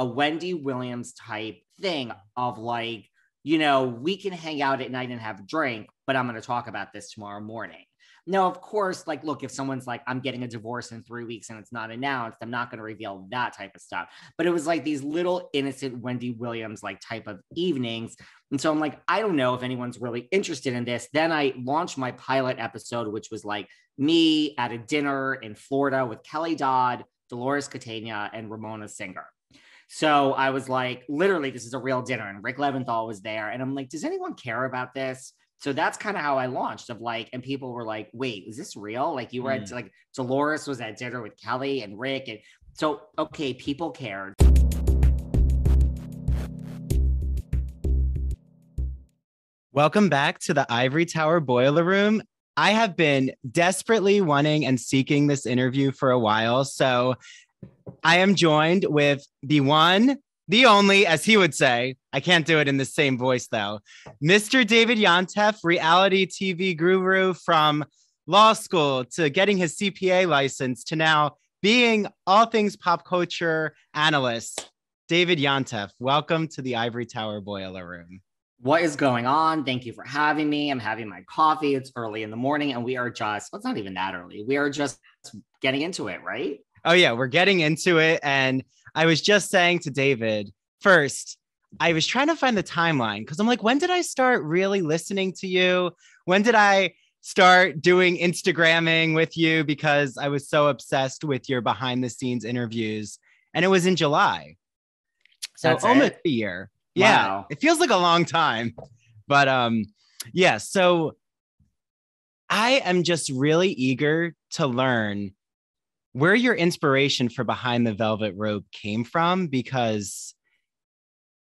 a Wendy Williams type thing of like, you know, we can hang out at night and have a drink, but I'm going to talk about this tomorrow morning. Now, of course, like, look, if someone's like, I'm getting a divorce in three weeks and it's not announced, I'm not going to reveal that type of stuff. But it was like these little innocent Wendy Williams like type of evenings. And so I'm like, I don't know if anyone's really interested in this. Then I launched my pilot episode, which was like me at a dinner in Florida with Kelly Dodd, Dolores Catania, and Ramona Singer. So I was like, literally, this is a real dinner. And Rick Leventhal was there. And I'm like, does anyone care about this? So that's kind of how I launched of like, and people were like, wait, is this real? Like you were mm. at like Dolores was at dinner with Kelly and Rick. And so, okay, people cared. Welcome back to the Ivory Tower Boiler Room. I have been desperately wanting and seeking this interview for a while. So I am joined with the one, the only, as he would say, I can't do it in the same voice though, Mr. David Yontef, reality TV guru from law school to getting his CPA license to now being all things pop culture analyst. David Yontef, welcome to the Ivory Tower Boiler Room. What is going on? Thank you for having me. I'm having my coffee. It's early in the morning, and we are just, well, it's not even that early. We are just getting into it, right? Oh, yeah, we're getting into it. And I was just saying to David, first, I was trying to find the timeline because I'm like, when did I start really listening to you? When did I start doing Instagramming with you? Because I was so obsessed with your behind the scenes interviews. And it was in July. So That's almost it? a year. Wow. Yeah. It feels like a long time. But um, yeah, so I am just really eager to learn where your inspiration for Behind the Velvet Rope came from because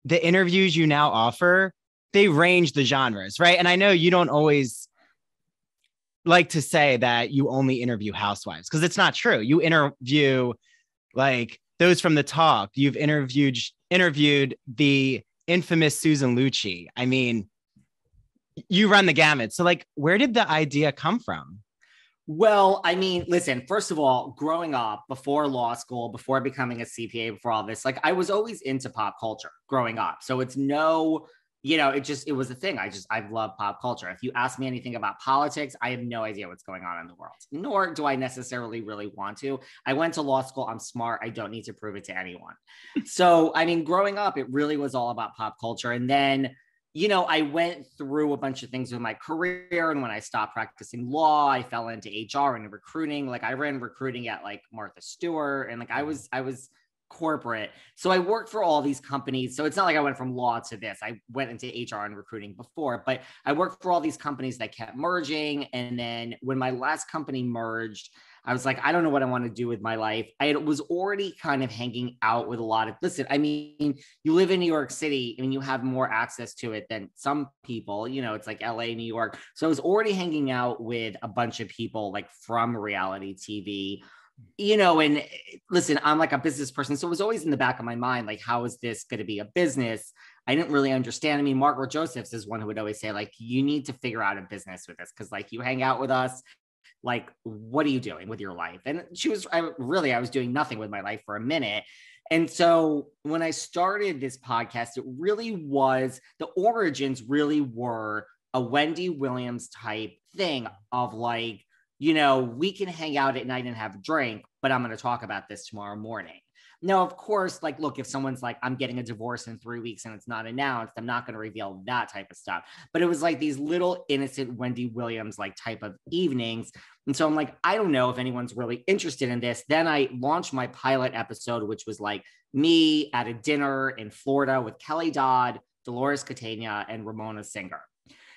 the interviews you now offer, they range the genres, right? And I know you don't always like to say that you only interview housewives because it's not true. You interview like those from the talk. You've interviewed interviewed the infamous Susan Lucci. I mean, you run the gamut. So like where did the idea come from? Well, I mean, listen, first of all, growing up before law school, before becoming a CPA, before all this, like I was always into pop culture growing up. So it's no, you know, it just, it was a thing. I just, I love pop culture. If you ask me anything about politics, I have no idea what's going on in the world, nor do I necessarily really want to. I went to law school. I'm smart. I don't need to prove it to anyone. so, I mean, growing up, it really was all about pop culture. And then, you know, I went through a bunch of things with my career. And when I stopped practicing law, I fell into HR and recruiting. Like I ran recruiting at like Martha Stewart and like I mm-hmm. was, I was corporate. So I worked for all these companies. So it's not like I went from law to this. I went into HR and recruiting before, but I worked for all these companies that kept merging. And then when my last company merged, I was like, I don't know what I want to do with my life. I was already kind of hanging out with a lot of, listen, I mean, you live in New York City I mean, you have more access to it than some people, you know, it's like LA, New York. So I was already hanging out with a bunch of people like from reality TV you know, and eh, listen, I'm like a business person. So it was always in the back of my mind, like, how is this going to be a business? I didn't really understand. I mean, Margaret Josephs is one who would always say, like, you need to figure out a business with this because, like, you hang out with us like what are you doing with your life? And she was I, really i was doing nothing with my life for a minute. And so when i started this podcast it really was the origins really were a wendy williams type thing of like you know we can hang out at night and have a drink but i'm going to talk about this tomorrow morning now, of course, like, look, if someone's like, I'm getting a divorce in three weeks and it's not announced, I'm not going to reveal that type of stuff. But it was like these little innocent Wendy Williams like type of evenings. And so I'm like, I don't know if anyone's really interested in this. Then I launched my pilot episode, which was like me at a dinner in Florida with Kelly Dodd, Dolores Catania, and Ramona Singer.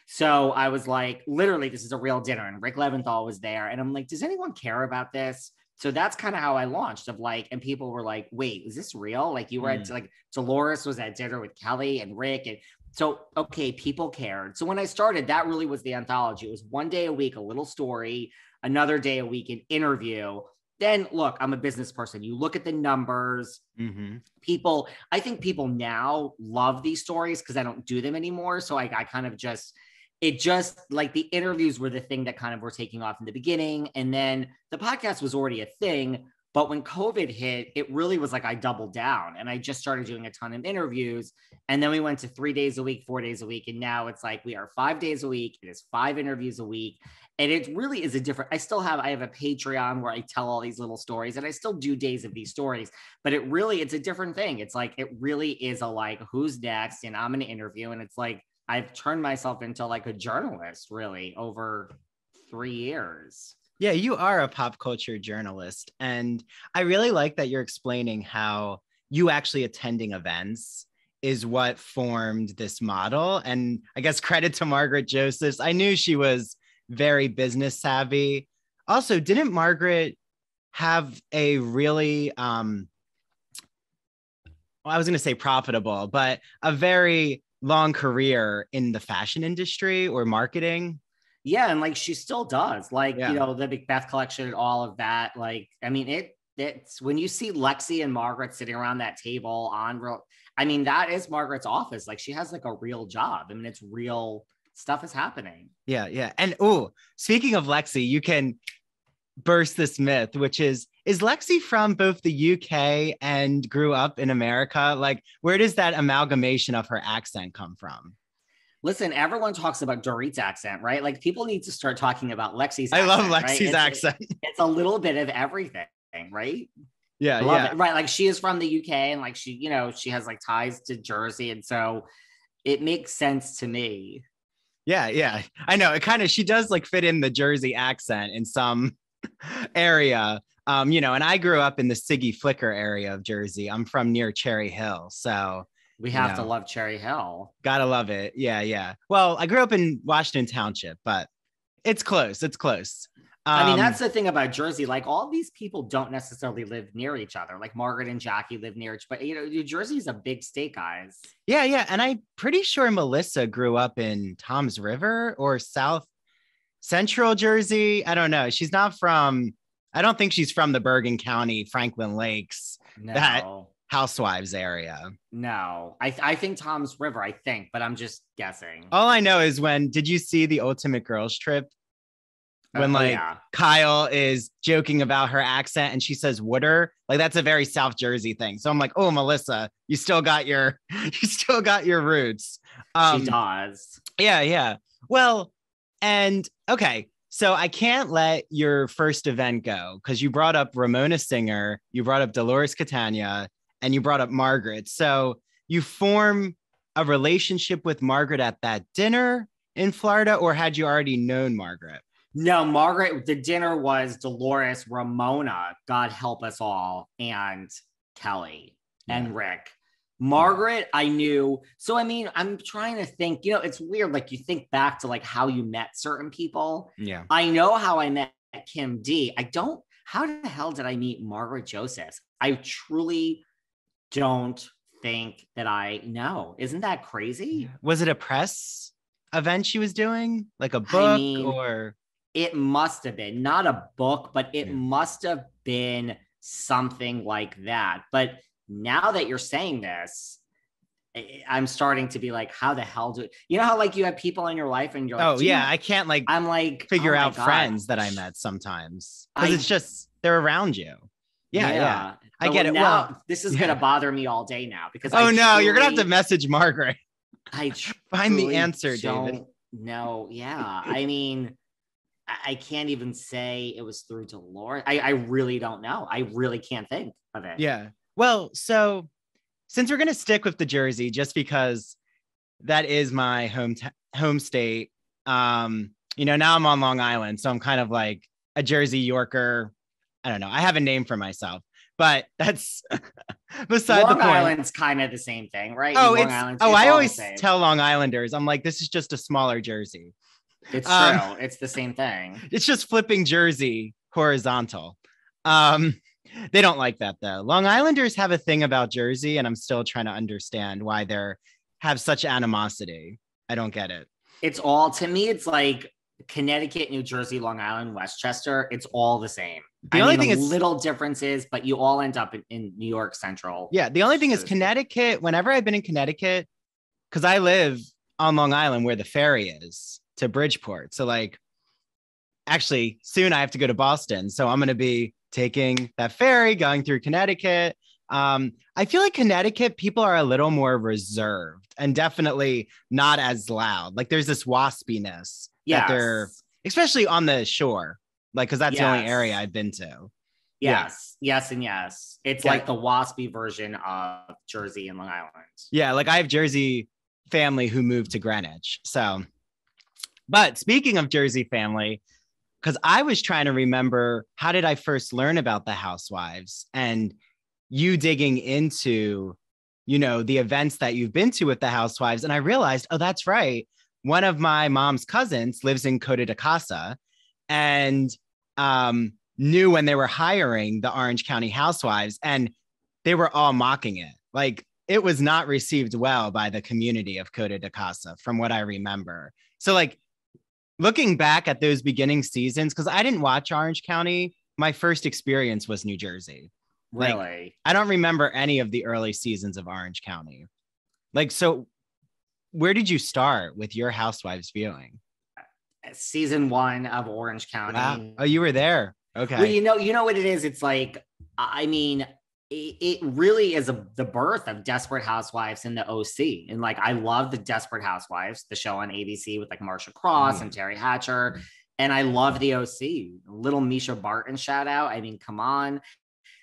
So I was like, literally, this is a real dinner. And Rick Leventhal was there. And I'm like, does anyone care about this? So that's kind of how I launched of like, and people were like, wait, is this real? Like you were mm. at like Dolores was at dinner with Kelly and Rick. And so, okay, people cared. So when I started, that really was the anthology. It was one day a week, a little story, another day a week, an interview. Then look, I'm a business person. You look at the numbers. Mm-hmm. People, I think people now love these stories because I don't do them anymore. So I, I kind of just it just like the interviews were the thing that kind of were taking off in the beginning. And then the podcast was already a thing. But when COVID hit, it really was like I doubled down and I just started doing a ton of interviews. And then we went to three days a week, four days a week. And now it's like we are five days a week. It is five interviews a week. And it really is a different, I still have, I have a Patreon where I tell all these little stories and I still do days of these stories, but it really, it's a different thing. It's like, it really is a like, who's next? And I'm going to interview. And it's like, I've turned myself into like a journalist really over three years. Yeah, you are a pop culture journalist. And I really like that you're explaining how you actually attending events is what formed this model. And I guess credit to Margaret Josephs. I knew she was very business savvy. Also, didn't Margaret have a really um well, I was going to say profitable, but a very long career in the fashion industry or marketing? Yeah, and like she still does. Like, yeah. you know, the Macbeth collection and all of that. Like, I mean, it it's when you see Lexi and Margaret sitting around that table on real, I mean, that is Margaret's office. Like she has like a real job. I mean, it's real stuff is happening. Yeah, yeah. And oh, speaking of Lexi, you can burst this myth, which is is Lexi from both the UK and grew up in America? Like, where does that amalgamation of her accent come from? Listen, everyone talks about Dorit's accent, right? Like people need to start talking about Lexi's. I accent, love Lexi's right? accent. It's, it's, a little bit of everything, right? Yeah, yeah. It. Right. Like she is from the UK and like she, you know, she has like ties to Jersey. And so it makes sense to me. Yeah, yeah. I know. It kind of she does like fit in the Jersey accent in some area. Um, you know, and I grew up in the Siggy Flicker area of Jersey. I'm from near Cherry Hill. So we have you know, to love Cherry Hill. Gotta love it. Yeah, yeah. Well, I grew up in Washington Township, but it's close. It's close. Um, I mean, that's um, the thing about Jersey. Like, all these people don't necessarily live near each other. Like Margaret and Jackie live near each, but you know, New Jersey is a big state, guys. Yeah, yeah. And I'm pretty sure Melissa grew up in Toms River or South Central Jersey. I don't know. She's not from. I don't think she's from the Bergen County, Franklin Lakes. No. That Housewives area. No, I, th- I think Toms River, I think, but I'm just guessing. All I know is when did you see the Ultimate Girls Trip? When uh, like yeah. Kyle is joking about her accent and she says "wooder," like that's a very South Jersey thing. So I'm like, oh, Melissa, you still got your, you still got your roots. Um, she does. Yeah, yeah. Well, and okay, so I can't let your first event go because you brought up Ramona Singer, you brought up Dolores Catania, and you brought up Margaret. So you form a relationship with Margaret at that dinner in Florida, or had you already known Margaret? No, Margaret, the dinner was Dolores, Ramona, God help us all, and Kelly yeah. and Rick. Margaret, I knew. So, I mean, I'm trying to think, you know, it's weird. Like, you think back to like how you met certain people. Yeah. I know how I met Kim D. I don't, how the hell did I meet Margaret Joseph? I truly don't think that I know. Isn't that crazy? Was it a press event she was doing? Like a book I mean, or it must have been not a book, but it yeah. must have been something like that. But now that you're saying this, I'm starting to be like, how the hell do you know how like you have people in your life and you're like, oh yeah, I can't like I'm like oh figure oh out God. friends that I met sometimes because it's just they're around you. Yeah, yeah. yeah. I get it. Now, well, this is yeah. gonna bother me all day now because oh I no, truly, you're gonna have to message Margaret. I find the answer, David. No, yeah. I mean, I can't even say it was through Dolores. I, I really don't know. I really can't think of it. Yeah. Well, so since we're gonna stick with the Jersey, just because that is my home t- home state. Um, you know, now I'm on Long Island, so I'm kind of like a Jersey Yorker I don't know. I have a name for myself, but that's beside Long the point. Long Island's kind of the same thing, right? Oh, it's Island's, oh, it's I always tell Long Islanders, I'm like, this is just a smaller Jersey. It's um, true. It's the same thing. It's just flipping Jersey horizontal. Um, they don't like that though. Long Islanders have a thing about Jersey, and I'm still trying to understand why they're have such animosity. I don't get it. It's all to me. It's like Connecticut, New Jersey, Long Island, Westchester. It's all the same. The I only mean, thing is little differences, but you all end up in, in New York Central. Yeah. The only thing is Connecticut, whenever I've been in Connecticut, because I live on Long Island where the ferry is to Bridgeport. So like actually soon I have to go to Boston. So I'm gonna be taking that ferry, going through Connecticut. Um, I feel like Connecticut people are a little more reserved and definitely not as loud. Like there's this waspiness Yes. that they're, especially on the shore, like because that's the only area I've been to. Yeah. Yes, yes, and yes. It's Yeah. like the waspy version of Jersey and Long Island. Yeah, like I have Jersey family who moved to Greenwich. So, but speaking of Jersey family, because I was trying to remember how did I first learn about the housewives and you digging into, you know, the events that you've been to with the housewives. And I realized, oh, that's right. One of my mom's cousins lives in Coto de Caza and um, knew when they were hiring the Orange County housewives and they were all mocking it. Like it was not received well by the community of Coto de Caza, from what I remember. So, like, looking back at those beginning seasons, because I didn't watch Orange County, my first experience was New Jersey. Like, Really? I don't remember any of the early seasons of Orange County. Like, so where did you start with your Housewives viewing? Season one of Orange County. Wow. Oh, you were there. Okay. Well, you know, you know what it is. It's like, I mean, it, really is a, the birth of Desperate Housewives in the OC, and like, I love the Desperate Housewives, the show on ABC with like Marcia Cross Mm. and Teri Hatcher, and I love the OC. Little Mischa Barton shout out. I mean, come on.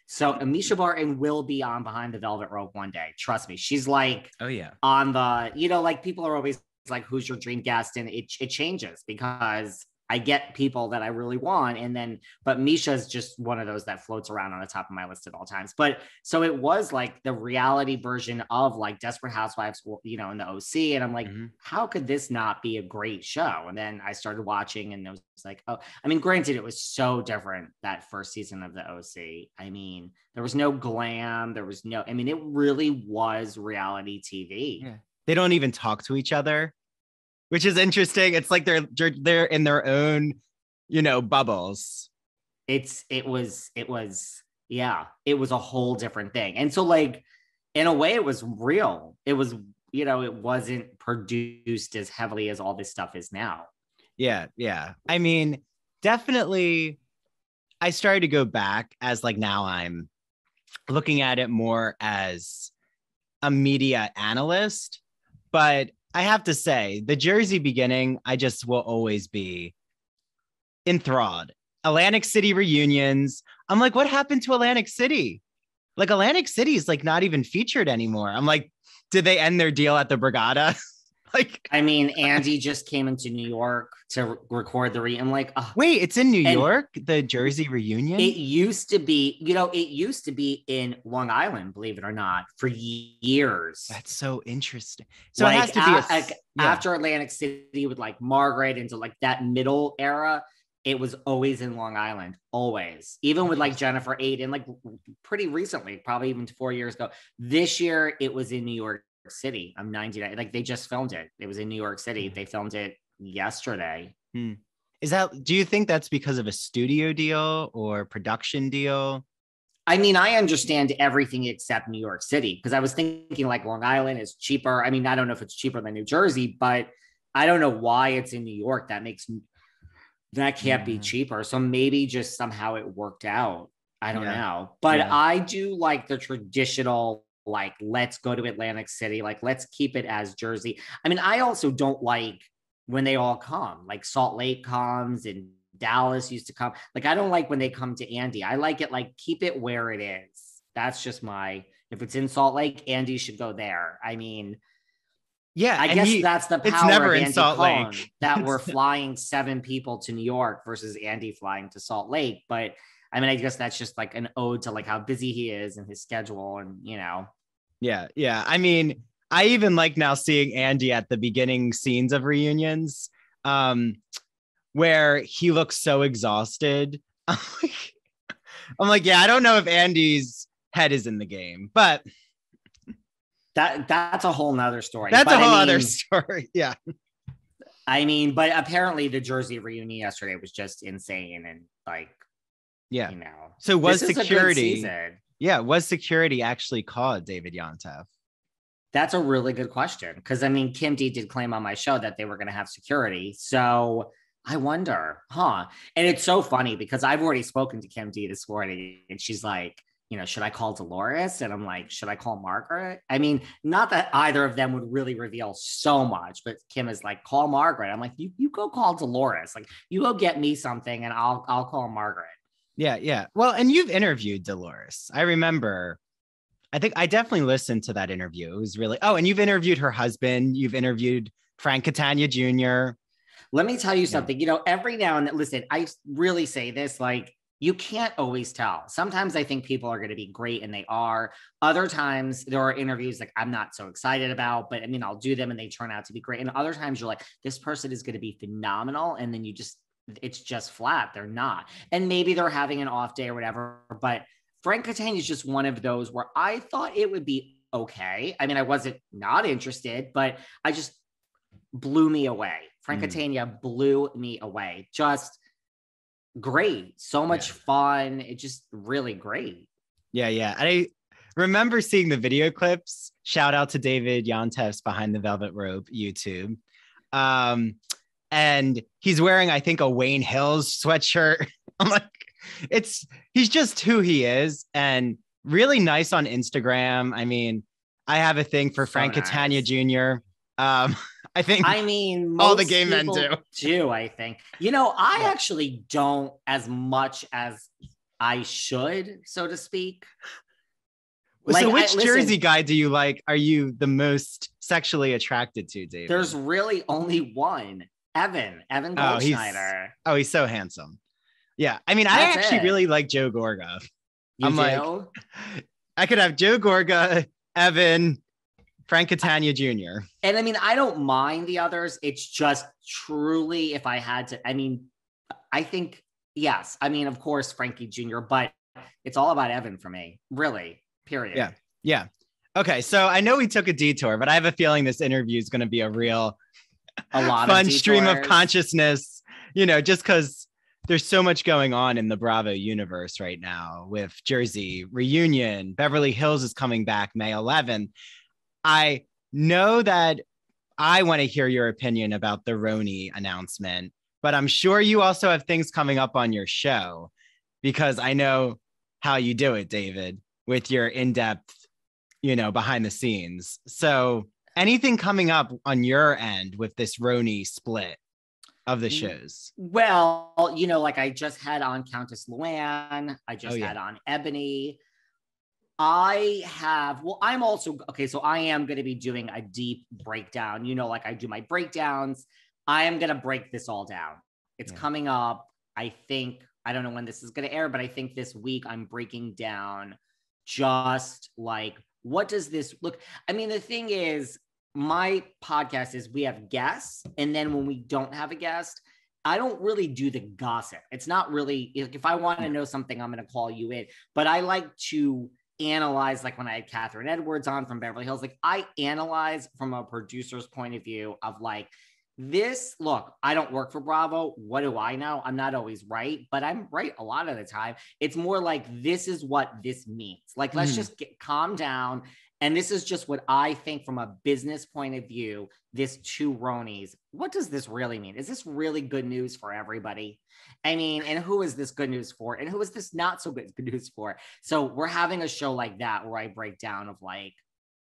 So Mischa Barton will be on Behind the Velvet Rope one day. Trust me. She's like oh, yeah. on the, you know, like people are always like, who's your dream guest? And it, it changes because I get people that I really want. And then, but Mischa is just one of those that floats around on the top of my list at all times. But so it was like the reality version of like Desperate Housewives, you know, in the OC. And I'm like, Mhm. how could this not be a great show? And then I started watching and it was like, oh, I mean, granted, it was so different that first season of the OC. I mean, there was no glam, there was no, I mean, it really was reality TV. Yeah. They don't even talk to each other, which is interesting. It's like they're they're in their own, you know, bubbles. it's it was it was yeah it was a whole different thing and so like in a way it was real it was you know it wasn't produced as heavily as all this stuff is now Yeah, yeah. I mean, definitely I started to go back as like now I'm looking at it more as a media analyst, but I have to say, the Jersey beginning, I just will always be enthralled. Atlantic City reunions. I'm like, what happened to Atlantic City? Like Atlantic City is like not even featured anymore. I'm like, did they end their deal at the Borgata? like, i mean andy just came into new york to re- record the re i'm like oh, wait, it's in New And- York, the Jersey reunion. it used to be you know it used to be in long island believe it or not for years That's so interesting. So it has to be a- like, yeah. after Atlantic City with like Margaret into like that middle era, it was always in Long Island, always. Even with like Jennifer Aydin, like pretty recently, probably even four years ago. This year, it was in New York City. I'm 99. Like they just filmed it. It was in New York City. They filmed it yesterday. Is that do you think that's because of a studio deal or production deal? I mean, I understand everything except New York City because I was thinking like Long Island is cheaper. I mean, I don't know if it's cheaper than New Jersey, but I don't know why it's in New York. That makes that can't be Mhm. cheaper. So maybe just somehow it worked out. I don't Yeah. know. But Yeah. I do like the traditional like let's go to Atlantic City, like let's keep it as Jersey. I mean, I also don't like when they all come, like Salt Lake comes and Dallas used to come. Like I don't like when they come to Andy. I like it like keep it where it is. That's just my if it's in Salt Lake, Andy should go there. I mean, Yeah, I guess he- that's the it's power never of in Andy Salt Cohen, Lake. that we're flying seven people to New York versus Andy flying to Salt Lake. But I mean, I guess that's just like an ode to like how busy he is and his schedule, and you know, yeah, yeah. I mean, I even like now seeing Andy at the beginning scenes of reunions, um, where he looks so exhausted. I'm like, I'm like, yeah, I don't know if Andy's head is in the game, but that that's a whole nother story. that's But a I whole other mean- story. Yeah. I mean, but apparently the Jersey reunion yesterday was just insane and like, Yeah. you know, So was this is a good security? Yeah, was security actually called David Yontef? That's a really good question because I mean, Kim D did claim on my show that they were going to have security. So I wonder, huh? And it's so funny because I've already spoken to Kim D this morning and she's like, you know, should I call Dolores? And I'm like, should I call Margaret? I mean, not that either of them would really reveal so much, but Kim is like, call Margaret. I'm like, you you go call Dolores. Like, you go get me something and I'll I'll call Margaret. Yeah, yeah. Well, and you've interviewed Dolores. I remember. I think I definitely listened to that interview. It was really oh, and you've interviewed her husband. You've interviewed Frank Catania Jr. Let me tell you something. You know, every now and then, listen, I really say this like you can't always tell. Sometimes I think people are going to be great and they are. Other times there are interviews like I'm not so excited about, but I mean, I'll do them and they turn out to be great. And other times you're like, this person is going to be phenomenal. And then you just, it's just flat. They're not. And maybe they're having an off day or whatever. But Frank Catania is just one of those where I thought it would be okay. I mean, I wasn't not interested, but I just blew me away. Frank mm. Catania blew me away. Just great. So much yeah. fun. It's just really great. Yeah, yeah. I remember seeing the video clips. Shout out to David Yontef's Behind the Velvet Rope YouTube. Um, and he's wearing, I think, a Wayne Hills sweatshirt. I'm like, it's he's just who he is and really nice on Instagram. I mean, I have a thing for so Frank nice. Catania Jr. Um, I think. I mean, all the game men do. Do I think? You know, I yeah. actually don't as much as I should, so to speak. Like, so, which I, Jersey listen, guy do you like? Are you the most sexually attracted to, David? There's really only one, Evan. Evan Goldschneider. Oh, he's, oh, he's so handsome. Yeah, I mean, That's I actually it. really like Joe Gorga. You I'm do? like, I could have Joe Gorga, Evan, Frank Catania Jr. And I mean, I don't mind the others. It's just truly, if I had to, I mean, I think, yes. I mean, of course, Frankie Jr., but it's all about Evan for me, really, period. Yeah. Yeah. Okay. So I know we took a detour, but I have a feeling this interview is going to be a real, a lot fun of stream of consciousness, you know, just because there's so much going on in the Bravo universe right now with Jersey reunion. Beverly Hills is coming back May 11th. I know that I want to hear your opinion about the RHONY announcement, but I'm sure you also have things coming up on your show because I know how you do it, David, with your in depth, you know, behind the scenes. So, anything coming up on your end with this RHONY split? Of the mm, shows. Well, you know, like I just had on Countess Luann, I just oh, yeah. had on Eboni. I have, well, I'm also, okay, so I am going to be doing a deep breakdown. You know, like I do my breakdowns. I am going to break this all down. It's yeah. coming up. I think, I don't know when this is going to air, but I think this week I'm breaking down just like, what does this look? I mean, the thing is, my podcast is we have guests. And then when we don't have a guest, I don't really do the gossip. It's not really, if I want to know something, I'm going to call you in. But I like to, analyze like when I had Kathryn Edwards on from Beverly Hills, like I analyze from a producer's point of view of like this look, I don't work for Bravo. What do I know? I'm not always right, but I'm right a lot of the time. It's more like this is what this means. Like, let's mm. just get calm down and this is just what I think from a business point of view. This two RHONYs, what does this really mean? Is this really good news for everybody? I mean, and who is this good news for? And who is this not so good, good news for? So we're having a show like that where I break down of like,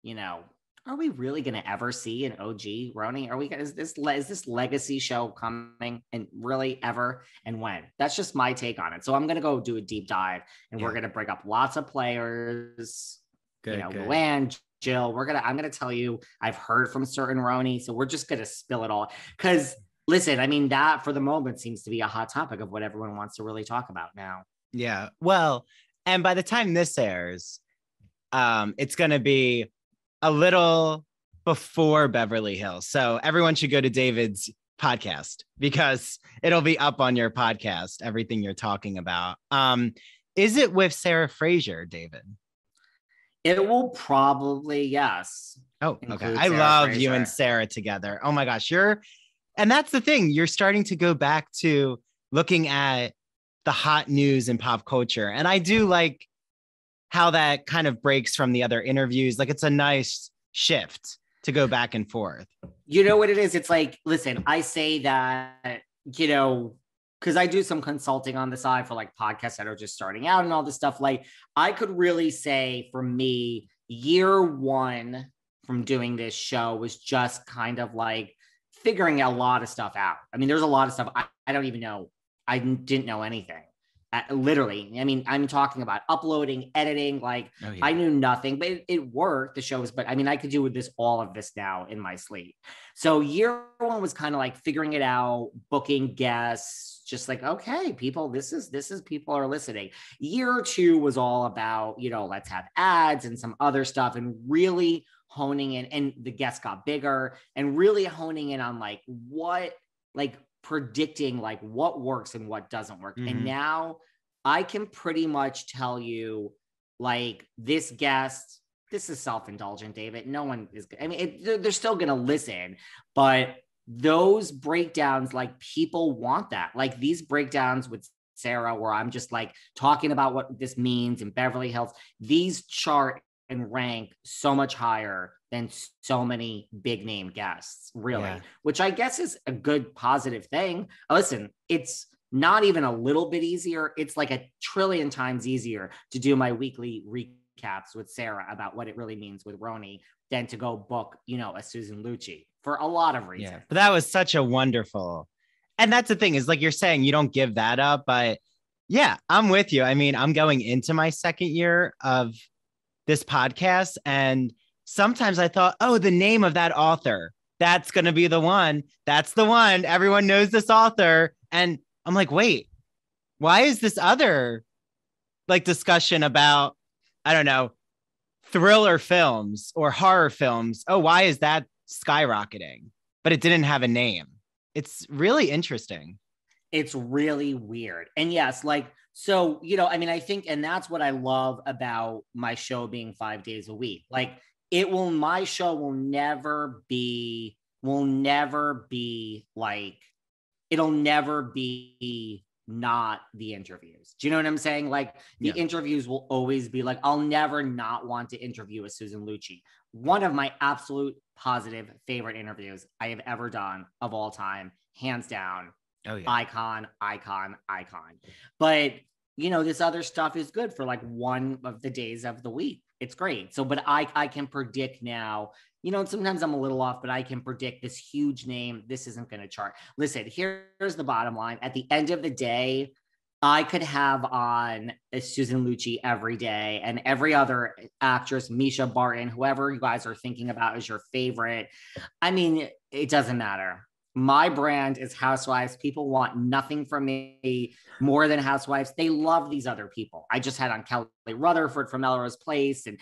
you know, are we really going to ever see an OG RHONY? Are we is this is this legacy show coming and really ever and when? That's just my take on it. So I'm going to go do a deep dive and yeah. we're going to bring up lots of players Good, you know, good. Luann, Jill. We're gonna. I'm gonna tell you. I've heard from certain RHONY, so we're just gonna spill it all. Because listen, I mean, that for the moment seems to be a hot topic of what everyone wants to really talk about now. Yeah. Well, and by the time this airs, um, it's gonna be a little before Beverly Hills. So everyone should go to David's podcast because it'll be up on your podcast, everything you're talking about. Um, is it with Sarah Fraser, David? It will probably, yes. Oh, okay. I love Fraser. you and Sarah together. Oh my gosh, you're, and that's the thing. You're starting to go back to looking at the hot news in pop culture. And I do like how that kind of breaks from the other interviews. Like it's a nice shift to go back and forth. You know what it is? It's like, listen, I say that you know, because I do some consulting on the side for like podcasts that are just starting out and all this stuff. Like, I could really say for me, year one from doing this show was just kind of like figuring a lot of stuff out. I mean, there's a lot of stuff I, I don't even know. I didn't know anything. Uh, literally, I mean, I'm talking about uploading, editing. Like, oh, yeah. I knew nothing, but it, it, worked. The shows, but I mean, I could do with this all of this now in my sleep. So year one was kind of like figuring it out, booking guests, just like okay, people, this is this is people are listening. Year two was all about you know, let's have ads and some other stuff, and really honing in. And the guests got bigger, and really honing in on like what like predicting like what works and what doesn't work. Mm-hmm. And now I can pretty much tell you like this guest, this is self indulgent, David. No one is, I mean, it, they're, they're still going to listen, but those breakdowns, like people want that. Like these breakdowns with Sarah, where I'm just like talking about what this means in Beverly Hills, these chart and rank so much higher than so many big name guests, really, yeah. which I guess is a good positive thing. Listen, it's not even a little bit easier. It's like a trillion times easier to do my weekly recaps with Sarah about what it really means with RHONY than to go book, you know, a Susan Lucci for a lot of reasons. Yeah, but that was such a wonderful, and that's the thing is like you're saying, you don't give that up, but yeah, I'm with you. I mean, I'm going into my second year of this podcast and sometimes I thought, oh, the name of that author, that's going to be the one. That's the one. Everyone knows this author. And I'm like, wait, why is this other like discussion about, I don't know, thriller films or horror films? Oh, why is that skyrocketing? But it didn't have a name. It's really interesting. It's really weird. And yes, like, so, you know, I mean, I think, and that's what I love about my show being five days a week. Like, it will my show will never be will never be like it'll never be not the interviews. Do you know what I'm saying? Like the yeah. interviews will always be like, I'll never not want to interview a Susan Lucci. One of my absolute positive favorite interviews I have ever done of all time, hands down. Oh, yeah. Icon, icon, icon. But you know, this other stuff is good for like one of the days of the week it's great. So, but I I can predict now. You know, sometimes I'm a little off, but I can predict this huge name. This isn't going to chart. Listen, here's the bottom line. At the end of the day, I could have on Susan Lucci every day and every other actress, Mischa Barton, whoever you guys are thinking about as your favorite. I mean, it doesn't matter. My brand is housewives. People want nothing from me more than housewives. They love these other people. I just had on kelly rutherford from melrose place and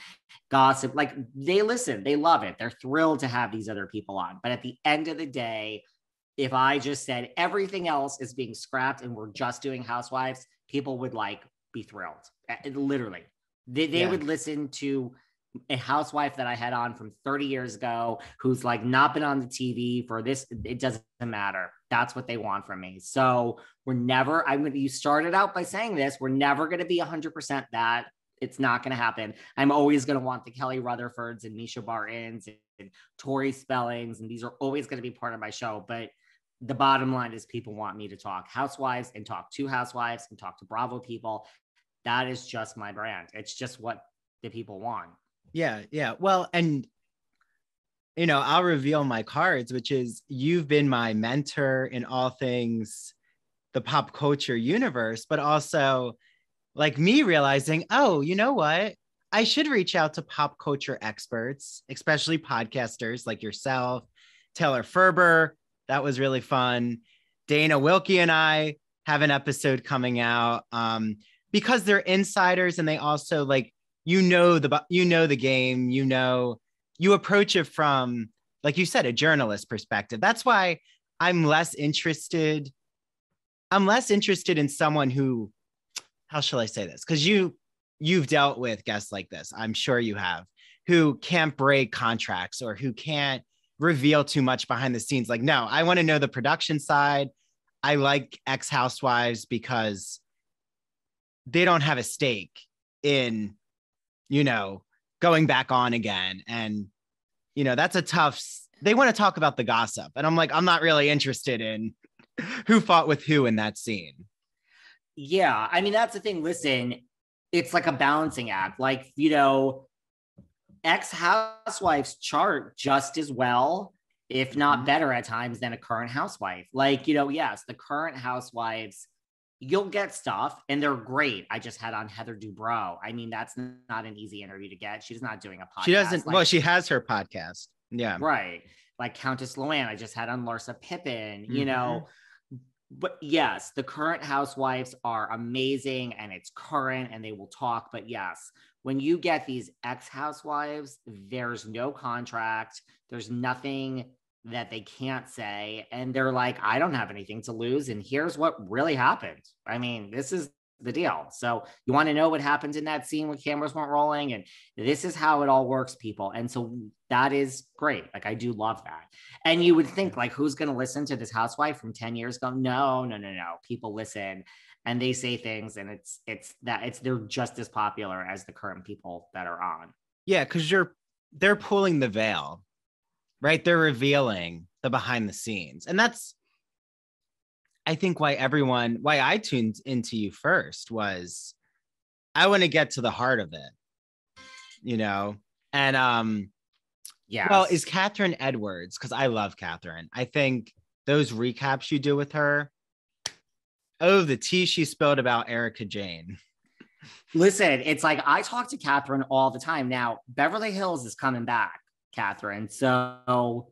gossip. Like they listen they love it. They're thrilled to have these other people on. But at the end of the day if i just said everything else is being scrapped and we're just doing housewives people would like be thrilled literally they, they yeah. would listen to a housewife that I had on from 30 years ago who's like not been on the TV for this. It doesn't matter. That's what they want from me. So we're never, I'm going to, you started out by saying this, we're never going to be 100% that. It's not going to happen. I'm always going to want the Kelly Rutherfords and Mischa Bartons and, and Tori Spellings. And these are always going to be part of my show. But the bottom line is people want me to talk housewives and talk to housewives and talk to Bravo people. That is just my brand. It's just what the people want. Yeah, yeah. Well, and you know, I'll reveal my cards, which is you've been my mentor in all things the pop culture universe, but also like me realizing, oh, you know what? I should reach out to pop culture experts, especially podcasters like yourself, Taylor Ferber. That was really fun. Dana Wilkey and I have an episode coming out um, because they're insiders and they also like you know the you know the game you know you approach it from like you said a journalist perspective that's why i'm less interested i'm less interested in someone who how shall i say this because you you've dealt with guests like this i'm sure you have who can't break contracts or who can't reveal too much behind the scenes like no i want to know the production side i like ex housewives because they don't have a stake in you know, going back on again. And, you know, that's a tough, they want to talk about the gossip. And I'm like, I'm not really interested in who fought with who in that scene. Yeah, I mean that's the thing. Listen, it's like a balancing act. Like you know, ex housewives chart just as well, if not Mhm. better at times than a current housewife. Like you know, yes, the current housewives. You'll get stuff and they're great. I just had on Heather Dubrow. I mean, that's not an easy interview to get. She's not doing a podcast. She doesn't. like- well, she has her podcast. Yeah. right like countess Luann. i just had on larsa pippen you Mhm. know but yes the current housewives are amazing and it's current and they will talk but yes when you get these ex-housewives there's no contract there's nothing that they can't say and they're like i don't have anything to lose and here's what really happened. I mean this is the deal. So you want to know what happened in that scene when cameras weren't rolling and this is how it all works people and so that is great like i do love that. And you would think like who's going to listen to this housewife from 10 years ago? No no no no people listen and they say things and it's it's that it's they're just as popular as the current people that are on Yeah, because you're they're pulling the veil, right? They're revealing the behind the scenes, and that's I think why everyone why I tuned into you first was I want to get to the heart of it, you know, and um. yeah Well, is Kathryn Edwards, because I love Kathryn. I think those recaps you do with her. Oh, the tea she spilled about Erika Jayne. Listen, it's like I talk to Kathryn all the time. Now, Beverly Hills is coming back, Kathryn. So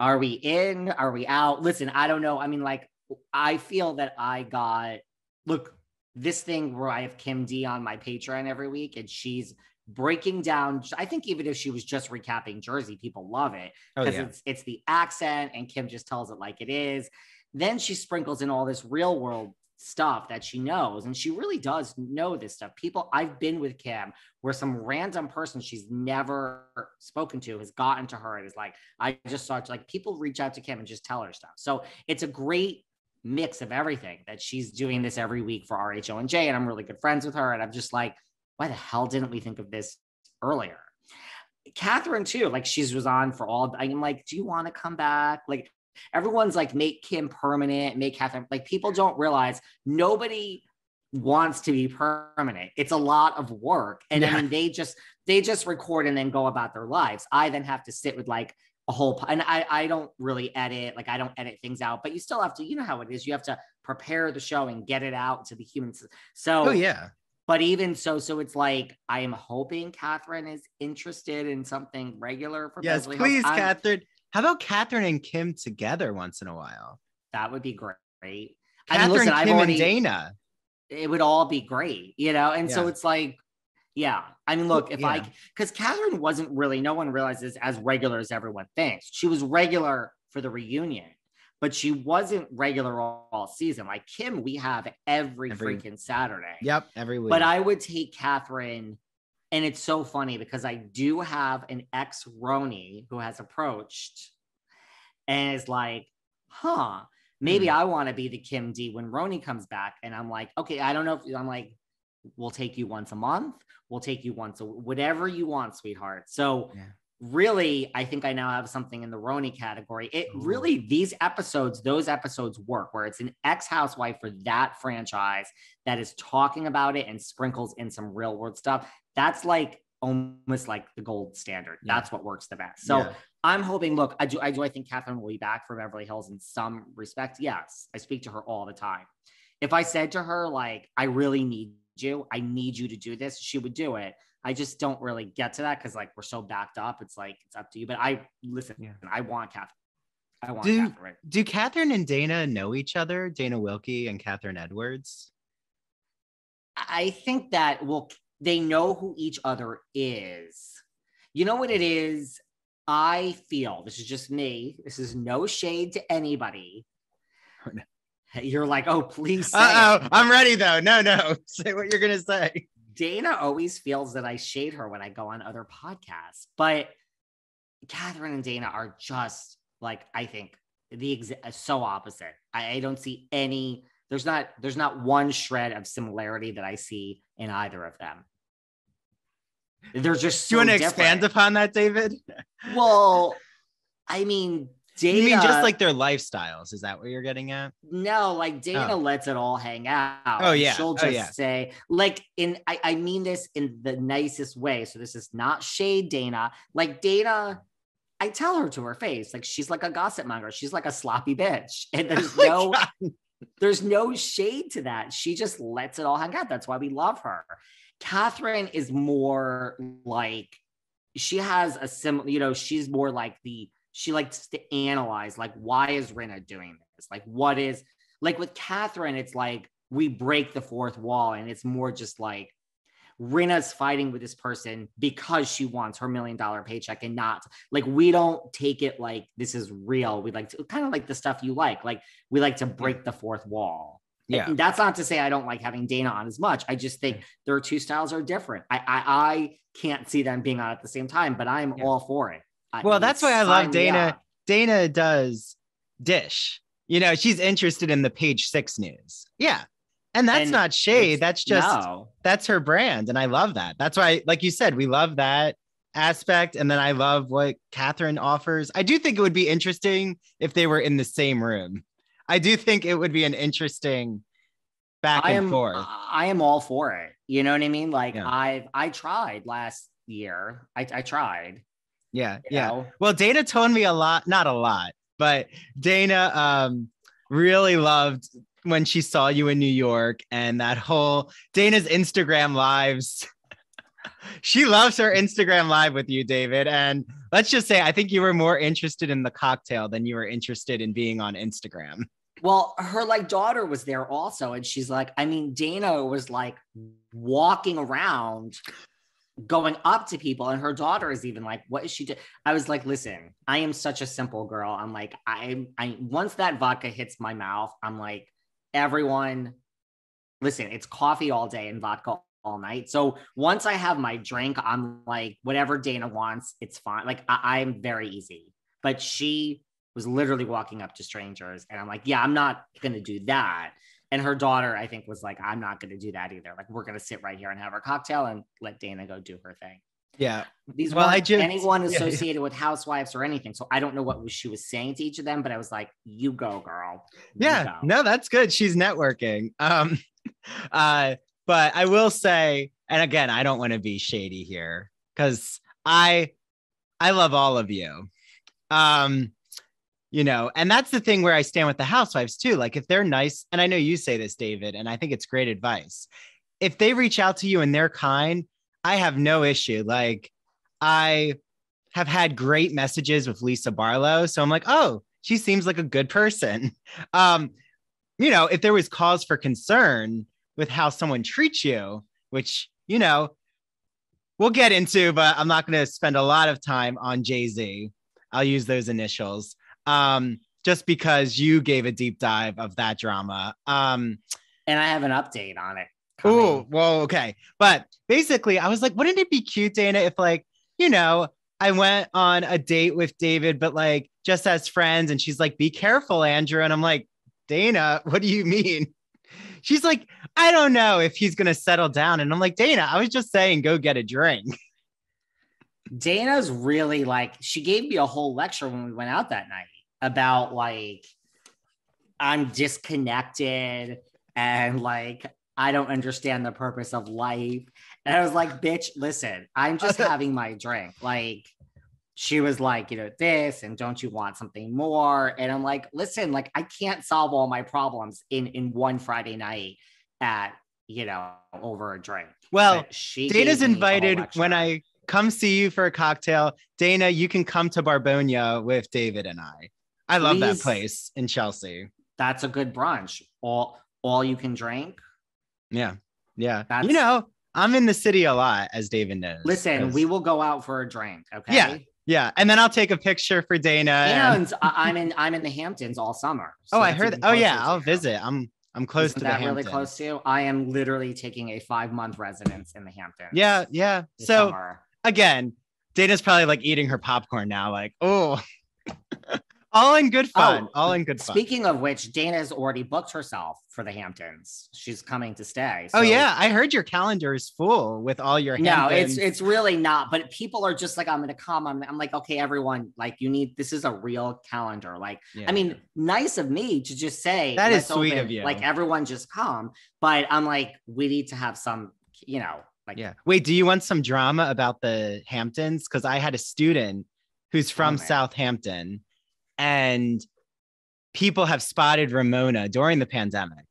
are we in? Are we out? Listen, I don't know. I mean, like, I feel that I got look, this thing where I have Kim D on my Patreon every week and she's breaking down. I think even if she was just recapping Jersey, people love it Oh because yeah, it's it's the accent and Kim just tells it like it is. Then she sprinkles in all this real world stuff that she knows and she really does know this stuff. People I've been with Kim where some random person she's never spoken to has gotten to her and is like I just saw it like people reach out to Kim and just tell her stuff. So it's a great mix of everything that she's doing this every week for RHO and J and I'm really good friends with her and I'm just like why the hell didn't we think of this earlier? Kathryn too, like she's was on for all. I'm like, do you want to come back? Like everyone's like, make Kim permanent, make Kathryn. Like people don't realize nobody wants to be permanent. It's a lot of work, and Yeah. I mean, they just they just record and then go about their lives. I then have to sit with like a whole, and I I don't really edit. Like I don't edit things out, but you still have to. You know how it is. You have to prepare the show and get it out to the humans. So oh yeah. but even so, so it's like I am hoping Kathryn is interested in something regular for Yes, Beverly please, Kathryn. How about Kathryn and Kim together once in a while? That would be great. I mean, Kathryn, listen, I've Kim, already, and Dana. it would all be great, you know? And so it's like, yeah. I mean, look, if I, because Kathryn wasn't really, no one realizes as regular as everyone thinks. She was regular for the reunion, but she wasn't regular all, all season. Like Kim, we have every, Every- freaking Saturday. Yep, every week. But I would take Kathryn, and it's so funny because I do have an ex RHONY who has approached and is like, huh, maybe Hmm. I want to be the Kim D when RHONY comes back. And I'm like, okay, I don't know if I'm like, we'll take you once a month, we'll take you once a whatever you want, sweetheart. So Yeah. really, I think I now have something in the RHONY category. It Ooh. really, these episodes, those episodes work where it's an ex housewife for that franchise that is talking about it and sprinkles in some real world stuff. That's like almost like the gold standard. Yeah. That's what works the best. So Yeah. I'm hoping, look, I do, I do, I think Kathryn will be back for Beverly Hills in some respect. Yes, I speak to her all the time. If I said to her, like, I really need you, I need you to do this, she would do it. I just don't really get to that because, like, we're so backed up. It's like, it's up to you. But I listen, Yeah. I want Kathryn. I want Do- Kathryn. Do Kathryn and Dana know each other? Dana Wilkey and Kathryn Edwards? I think that well, they know who each other is. You know what it is? I feel this is just me. This is no shade to anybody. Oh. You're like, oh, please Uh oh, I'm ready though. No, no. Say what you're gonna say. Dana always feels that I shade her when I go on other podcasts, but Kathryn and Dana are just like I think the exa- so opposite. I, I don't see any. There's not. There's not one shred of similarity that I see in either of them. They're just. Do you want to expand upon that, David? Well, I mean, Dana, You mean just like their lifestyles? Is that what you're getting at? no, like Dana Oh. lets it all hang out. Oh, yeah. she'll Oh, just yeah. say like in I, I mean this in the nicest way. So this is not shade Dana. Like Dana, I tell her to her face, like she's like a gossip monger. She's like a sloppy bitch, and there's Oh no. There's no shade to that. She just lets it all hang out. That's why we love her. Kathryn is more like she has a similar, you know, she's more like the she likes to analyze like why is Rinna doing this? Like what is like with Kathryn, it's like we break the fourth wall and it's more just like Rinna's fighting with this person because she wants her million dollar paycheck and not like we don't take it like this is real. We like to kind of like the stuff you like. Like we like to break the fourth wall. Yeah. And that's not to say I don't like having Dana on as much. I just think their two styles are different. I I, I can't see them being on at the same time, but I'm Yeah. all for it. I- Well, that's why I love Dana. Dana does dish. You know, she's interested in the page six news. Yeah. And that's And not shade. That's just no. that's her brand. And I love that. That's why, like you said, we love that aspect. And then I love what Kathryn offers. I do think it would be interesting if they were in the same room. I do think it would be an interesting back I and am forth. I am all for it. You know what I mean? Like Yeah. I've I tried last year. I, I tried. Yeah. Yeah. know? Well, Dana told me a lot, not a lot, but Dana um really loved when she saw you in New York and that whole Dana's Instagram lives. she loves her Instagram live with you, David. And let's just say I think you were more interested in the cocktail than you were interested in being on Instagram. Well, her like daughter was there also, and she's like, I mean, Dana was like walking around, going up to people, and her daughter is even like, "What is she doing?" I was like, "Listen, I am such a simple girl. I'm like, I, I once that vodka hits my mouth, I'm like, everyone, listen, it's coffee all day and vodka all night. So once I have my drink, I'm like, whatever Dana wants, it's fine. Like I, I'm very easy, but she was literally walking up to strangers and I'm like, yeah, I'm not to do that. And her daughter, I think, was like, I'm not to do that either. Like, we're to sit right here and have our cocktail and let Dana go do her thing. Yeah. These Well, weren't I just- anyone yeah, yeah. associated with housewives or anything. So I don't know what she was saying to each of them, but I was like, you go, girl. You Yeah. go. No, that's good. She's networking. Um uh but I will say and again, I don't want to be shady here cuz I I love all of you. Um you know, and that's the thing where I stand with the housewives too. Like if they're nice, and I know you say this David, and I think it's great advice. If they reach out to you and they're kind, I have no issue. Like I have had great messages with Lisa Barlow, so I'm like, "Oh, she seems like a good person." Um you know, if there was cause for concern with how someone treats you, which, you know, we'll get into, but I'm not going to spend a lot of time on Jay Z. I'll use those initials um, just because you gave a deep dive of that drama. Um, And I have an update on it. Oh, well, okay. But basically, I was like, wouldn't it be cute, Dana, if, like, you know, I went on a date with David, but like just as friends, and she's like, be careful, Andrew. And I'm like, Dana, what do you mean? She's like, I don't know if he's gonna settle down. And I'm like, Dana, I was just saying, go get a drink. Dana's really like she gave me a whole lecture when we went out that night about like I'm disconnected and like I don't understand the purpose of life. And I was like, bitch, listen, I'm just having my drink. Like she was like, you know, this and don't you want something more? And I'm like, listen, like I can't solve all my problems in in one Friday night at you know over a drink. Well, But she Dana's gave me a whole invited when I come see you for a cocktail. Dana, you can come to Barbounia with David and I. I love that place in Chelsea. that's a good brunch. All all you can drink. Yeah. Yeah. That's- you know, I'm in the city a lot, as David knows. Listen, 'cause- we will go out for a drink. Okay. Yeah, Yeah. And then I'll take a picture for Dana. and- I'm in I'm in the Hamptons all summer. oh, I heard that. Oh, yeah. I'll visit. I'm I'm close Isn't to that really close to you? I am literally taking a five month residence in the Hamptons. Yeah. Yeah. So summer. again, Dana's probably like eating her popcorn now, like, oh, all in good oh, fun. all in good fun. Speaking of which, Dana has already booked herself for the Hamptons. She's coming to stay. oh yeah, I heard your calendar is full with all your. No, it's it's really not. But people are just like, I'm gonna come. I'm, I'm like, okay, everyone, like, you need this is a real calendar. Like, Yeah. I mean, nice of me to just say That is "Let's sweet open," of you. Like, everyone just come. But I'm like, we need to have some, you know, like, Yeah. Wait, do you want some drama about the Hamptons? Because I had a student who's from man. Southampton and people have spotted Ramona during the pandemic.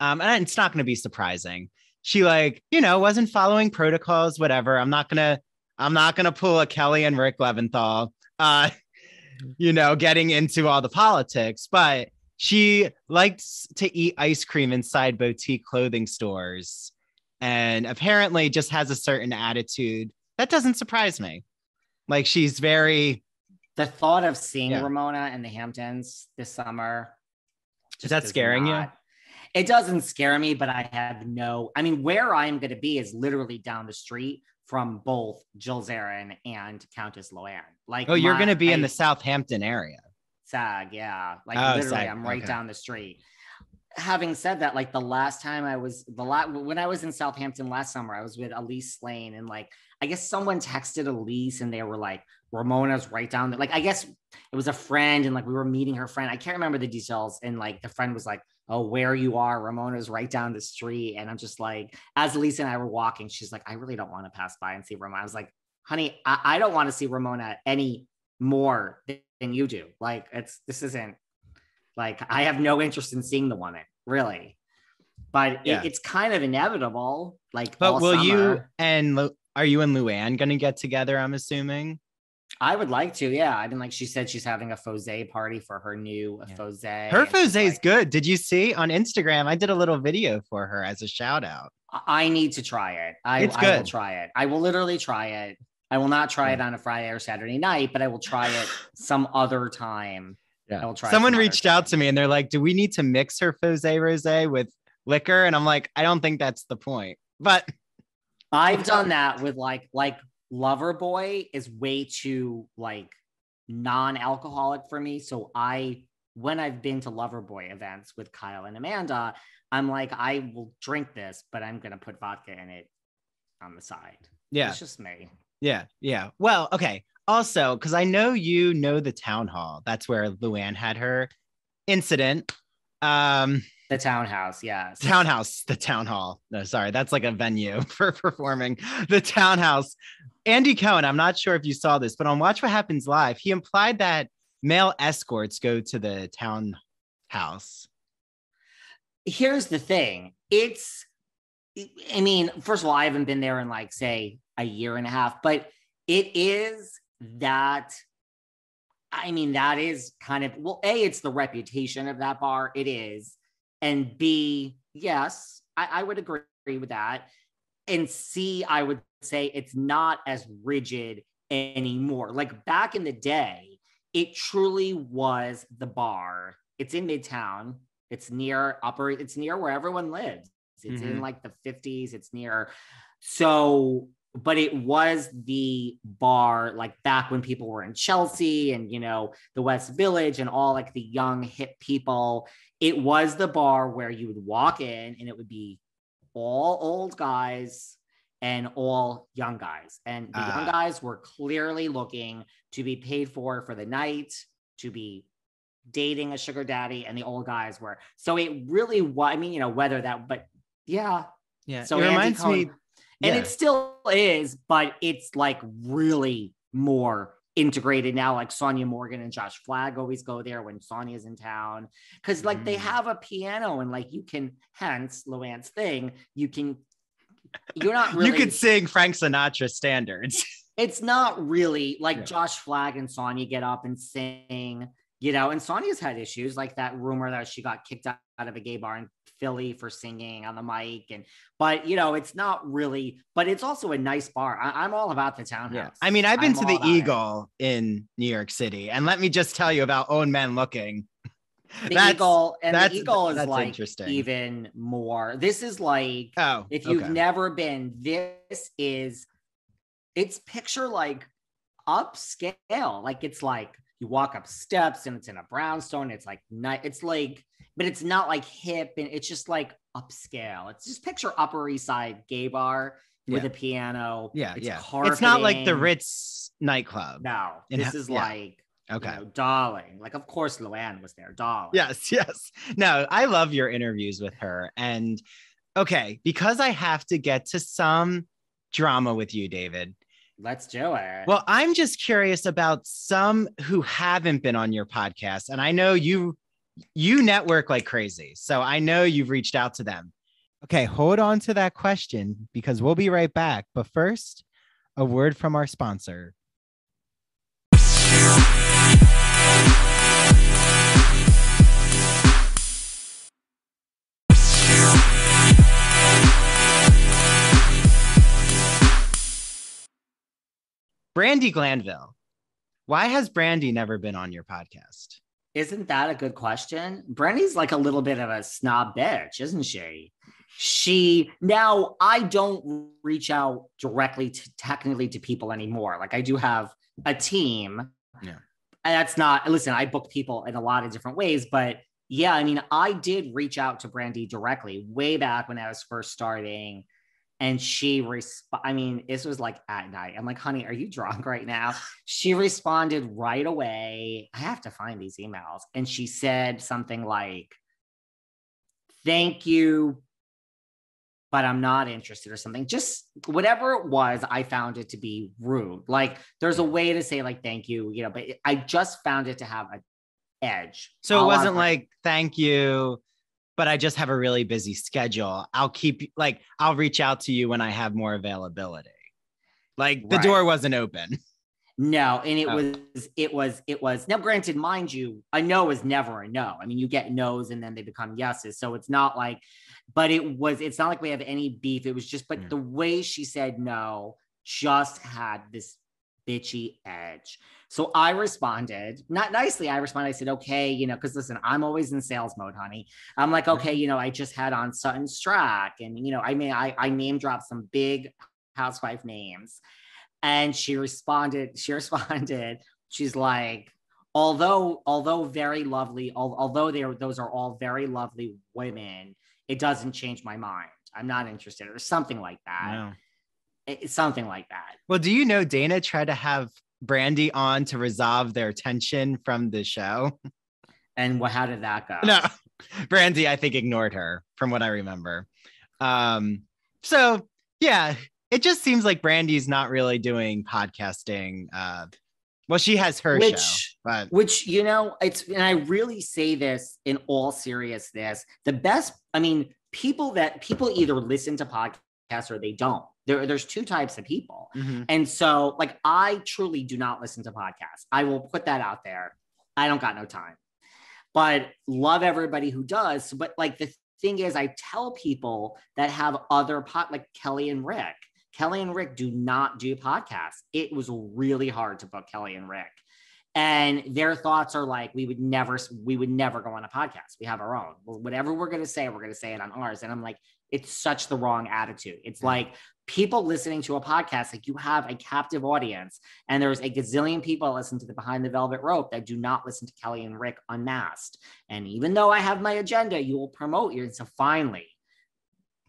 Um, and it's not going to be surprising. She like, you know, wasn't following protocols, whatever. I'm not gonna, I'm not gonna pull a Kelly and Rick Leventhal, uh, you know, getting into all the politics, but she likes to eat ice cream inside boutique clothing stores and apparently just has a certain attitude that doesn't surprise me like she's very the thought of seeing Yeah. Ramona in the Hamptons this summer. just that scaring you? It doesn't scare me, but I have no. I mean, where I'm going to be is literally down the street from both Jill Zarin and Countess Luann. Like, oh you're going to be in the southampton area SAG, yeah. Like Oh, literally, SAG, I'm right okay. down the street. Having said that, like the last time I was the lot when I was in Southampton last summer, I was with Elyse Slaine, and like I guess someone texted Elyse and they were like, Ramona's right down there. Like I guess it was a friend, and like we were meeting her friend. I can't remember the details. And like the friend was like, Oh, where you are, Ramona's right down the street. And I'm just like, as Lisa and I were walking, she's like, I really don't want to pass by and see Ramona. I was like, honey, I, I don't want to see Ramona any more than you do. Like it's this isn't like I have no interest in seeing the woman, really. But Yeah. it, it's kind of inevitable. Like, but will you and Lu- are you and luann going to get together i'm assuming I would like to. Yeah, I mean, like she said, she's having a Fose party for her new Yeah. Fose. her Fose is like, good did you see on instagram i did a little video for her as a shout out I- need to try it. I, It's I will good. try it. I will literally try it. I will not try it on a Friday or Saturday night, but I will try it some other time. Yeah. I will try. someone reached out to me and they're like do we need to mix her Fose rose with liquor and i'm like i don't think that's the point but I've done that with like like Loverboy is way too like non-alcoholic for me. So I when I've been to Loverboy events with Kyle and Amanda, I'm like, I will drink this, but I'm gonna put vodka in it on the side. yeah It's just me. Yeah, yeah. Well, okay. Also, because I know you know the town hall. That's where Luann had her incident. Um, The townhouse, yes. townhouse, the town hall. No, sorry, that's like a venue for performing. The townhouse. Andy Cohen, I'm not sure if you saw this, but on Watch What Happens Live, he implied that male escorts go to the townhouse. here's the thing. It's i mean first of all i haven't been there in like say a year and a half but it is that i mean that is kind of well a it's the reputation of that bar. It is. And b yes i, I would agree with that. And c i would say it's not as rigid anymore. Like back in the day it truly was the bar. It's in midtown. It's near upper it's near where everyone lives. It's in Mhm. like the 50s it's near so but it was the bar like back when people were in chelsea and you know the west village and all like the young hip people. It was the bar where you would walk in and it would be all old guys and all young guys and the young Ah. guys were clearly looking to be paid for for the night to be dating a sugar daddy and the old guys were so it really was i mean you know whether that but yeah Yeah. so it Andy reminds Cohen- me. and yeah. it still is but it's like really more integrated now like sonja morgan and josh flagg always go there when sonja's in town because like they Mm. have a piano and like you can hence luann's thing you can you're not really You could sing Frank Sinatra standards. it's not really like Yeah. Josh Flagg and Sonja get up and sing, you know, and Sonja's had issues like that rumor that she got kicked out of a gay bar in Philly for singing on the mic. And, but, you know, it's not really, but it's also a nice bar. I, am all about the townhouse. I mean, I've been I'm to the about it. Eagle in New York City, and let me just tell you about own men looking. The That's- Eagle, and the Eagle is like interesting. even more. This is like, Oh, if you've okay. never been, this is it's picture like upscale. Like it's like you walk up steps and it's in a brownstone. It's like night. It's like, but it's not like hip and it's just like upscale. It's just picture Upper East Side gay bar with Yeah. a piano. Yeah, it's yeah. It's not like the. Ritz nightclub. No, this ha- is yeah. like Okay. you know, darling. Like, of course, Luann was there, darling. Yes, yes. No, I love your interviews with her. And okay, because I have to get to some drama with you, David. Let's do it. Well, I'm just curious about some who haven't been on your podcast. And I know you you network like crazy. So I know you've reached out to them. Okay, hold on to that question because we'll be right back. But first, a word from our sponsor. Brandi Glanville. Why has Brandi never been on your podcast? Isn't that a good question? Brandi's like a little bit of a snob bitch, isn't she? She now I don't reach out directly to technically to people anymore. Like I do have a team. Yeah. And that's not listen, I book people in a lot of different ways, but yeah, I mean, I did reach out to Brandi directly way back when I was first starting. And she resp- I mean, this was like at night. I'm like, honey, are you drunk right now? She responded right away. I have to find these emails. And she said something like, Thank you, but I'm not interested, or something. Just whatever it was, I found it to be rude. Like, there's a way to say, like, thank you, you know, but I just found it to have an edge. So it wasn't like, thank you, but I just have a really busy schedule. I'll keep, like, I'll reach out to you when I have more availability. Like, the Right. door wasn't open. No, and it Oh. was, it was, it was. Now, granted, mind you, a no is never a no. I mean, you get no's and then they become yeses. So it's not like, but it was, it's not like we have any beef. It was just, but Yeah. the way she said no just had this bitchy edge. So I responded, not nicely. I responded, I said, okay, you know, because listen, I'm always in sales mode, honey. I'm like, okay, you know, I just had on Sutton Stracke. And, you know, I mean, I, I name dropped some big housewife names. And she responded, she responded, she's like, although, although very lovely, al- although they are, those are all very lovely women, it doesn't change my mind. I'm not interested, or something like that. Wow. It- something like that. Well, do you know Dana tried to have Brandi on to resolve their tension from the show? And what, how did that go? No, Brandi, I think, ignored her from what I remember. Um, so yeah, it just seems like Brandi's not really doing podcasting. Uh, well, she has her show, Which- but Which, you know, it's, and I really say this in all seriousness the best, I mean, people that people either listen to podcasts or they don't. There, there's two types of people. Mhm. And so, like, I truly do not listen to podcasts. I will put that out there. I don't got no time, but love everybody who does. But like, the thing is, I tell people that have other pod, like Kelly and Rick. Kelly and Rick do not do podcasts. It was really hard to book Kelly and Rick. And their thoughts are like, we would never, we would never go on a podcast. We have our own. Whatever we're going to say, we're going to say it on ours. And I'm like, it's such the wrong attitude. It's like people listening to a podcast, like you have a captive audience, and there's a gazillion people that listen to the Behind the Velvet Rope that do not listen to Kelly and Rick unmasked. And even though I have my agenda, you will promote your. So finally,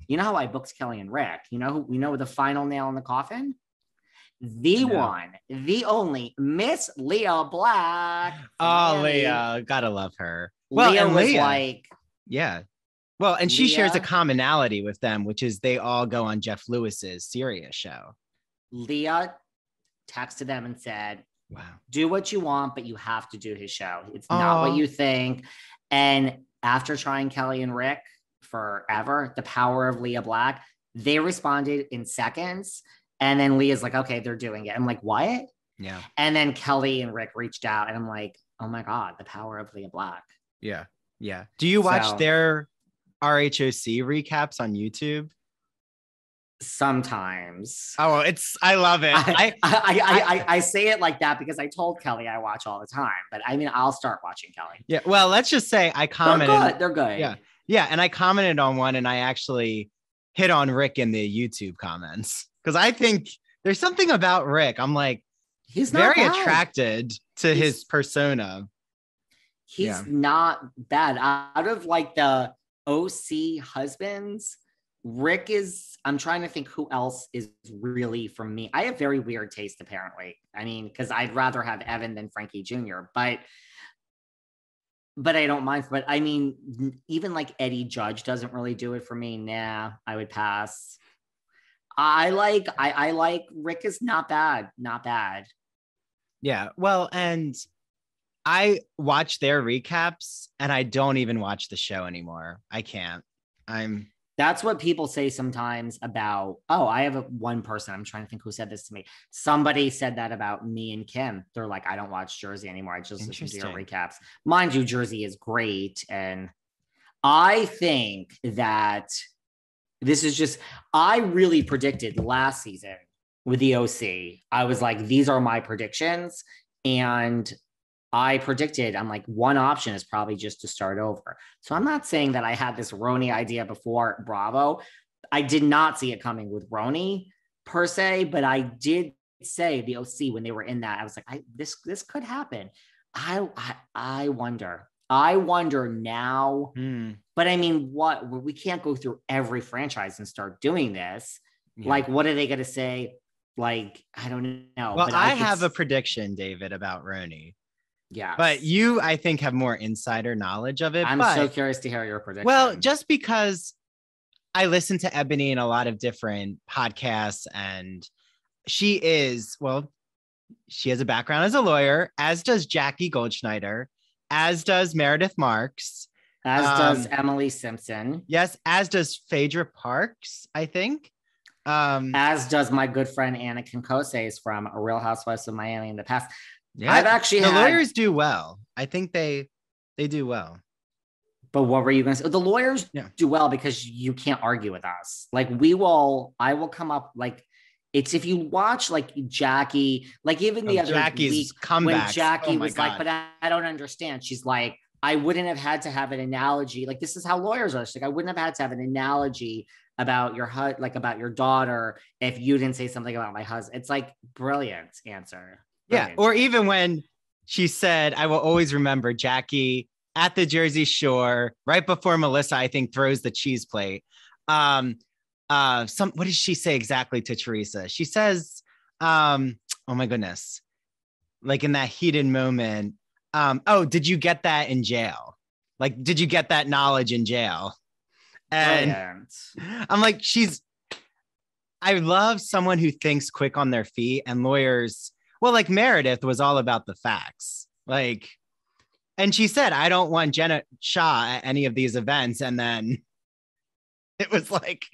you know how I booked Kelly and Rick? You know? You know the final nail in the coffin? The one, the only Miss Lea Black. oh. Lea, gotta love her. Well, Lea and was Lea, like, yeah. Well, and she shares a commonality with them, which is they all go on Jeff Lewis's Sirius show. Lea texted them and said, Wow. do what you want, but you have to do his show. It's not what you think. And after trying Kelly and Rick forever, the power of Lea Black, they responded in seconds. And then Lea's like, okay, they're doing it. I'm like, what? Yeah. And then Kelly and Rick reached out, and I'm like, oh my God, the power of Lea Black. Yeah. Yeah. Do you watch So- their RHOC recaps on YouTube? Sometimes. Oh, it's I love it. I, I, I, I, I, say it like that because I told Kelly I watch all the time, but I mean, I'll start watching Kelly. yeah. Well, let's just say I They're commented. good. They're good. Yeah. Yeah, and I commented on one, and I actually hit on Rick in the YouTube comments because I think there's something about Rick. I'm like, He's very bad. attracted to his persona. He's Yeah. not bad. Out of like the OC husbands, Rick is. I'm trying to think who else is really from me. I have very weird taste, apparently. I mean, because I'd rather have Evan than Frankie Jr. But but I don't mind. But I mean, even like Eddie Judge doesn't really do it for me. Nah, I would pass. I like I, I like Rick is not bad, not bad. Yeah. Well, and I watch their recaps and I don't even watch the show anymore. I can't. I'm That's what people say sometimes about. Oh, I have a one person. I'm trying to think who said this to me. Somebody said that about me and Kim. They're like, I don't watch Jersey anymore. I just listen to your recaps. Mind you, Jersey is great, and I think that this is just. I really predicted last season with the OC. I was like, these are my predictions, and I predicted, I'm like, one option is probably just to start over. So I'm not saying that I had this RHONY idea before Bravo. I did not see it coming with RHONY per se, but I did say the OC when they were in that. I was like, I this this could happen. I I, I wonder. I wonder now. hmm, But I mean, what we can't go through every franchise and start doing this. yeah. Like, what are they going to say? Like, I don't know. well, but I, could have a prediction, David, about RHONY. yeah. But you, I think, have more insider knowledge of it. I'm but, so curious to hear your prediction. well, just because I listen to Eboni in a lot of different podcasts, and she is, well, she has a background as a lawyer, as does Jackie Goldschneider, as does Meredith Marks. as does um, Emily Simpson, Yes, as does Phaedra Parks, I think. Um, as does my good friend Ana Quincoces from A Real Housewives of Miami in the past. yeah, I've actually the had, lawyers do well. I think they they do well. but what were you going to say? The lawyers Yeah. do well because you can't argue with us. Like we will, I will come up like it's if you watch like Jackie, like even the Oh, other Jackie's week comebacks. when Jackie oh was like, but I, I don't understand. She's like, I wouldn't have had to have an analogy. Like this is how lawyers are. She's like, I wouldn't have had to have an analogy about your hu- like about your daughter if you didn't say something about my husband. It's like brilliant answer. Yeah. Or even when she said, I will always remember Jackie at the Jersey Shore, right before Melissa, I think, throws the cheese plate. Um, uh, some what did she say exactly to Teresa? She says, um, oh my goodness, like in that heated moment. Um, oh, did you get that in jail? Like, did you get that knowledge in jail? And Brilliant. I'm like, she's. I love someone who thinks quick on their feet and lawyers. Well, like Meredith was all about the facts. Like, and she said, I don't want Jen Shah at any of these events. And then it was like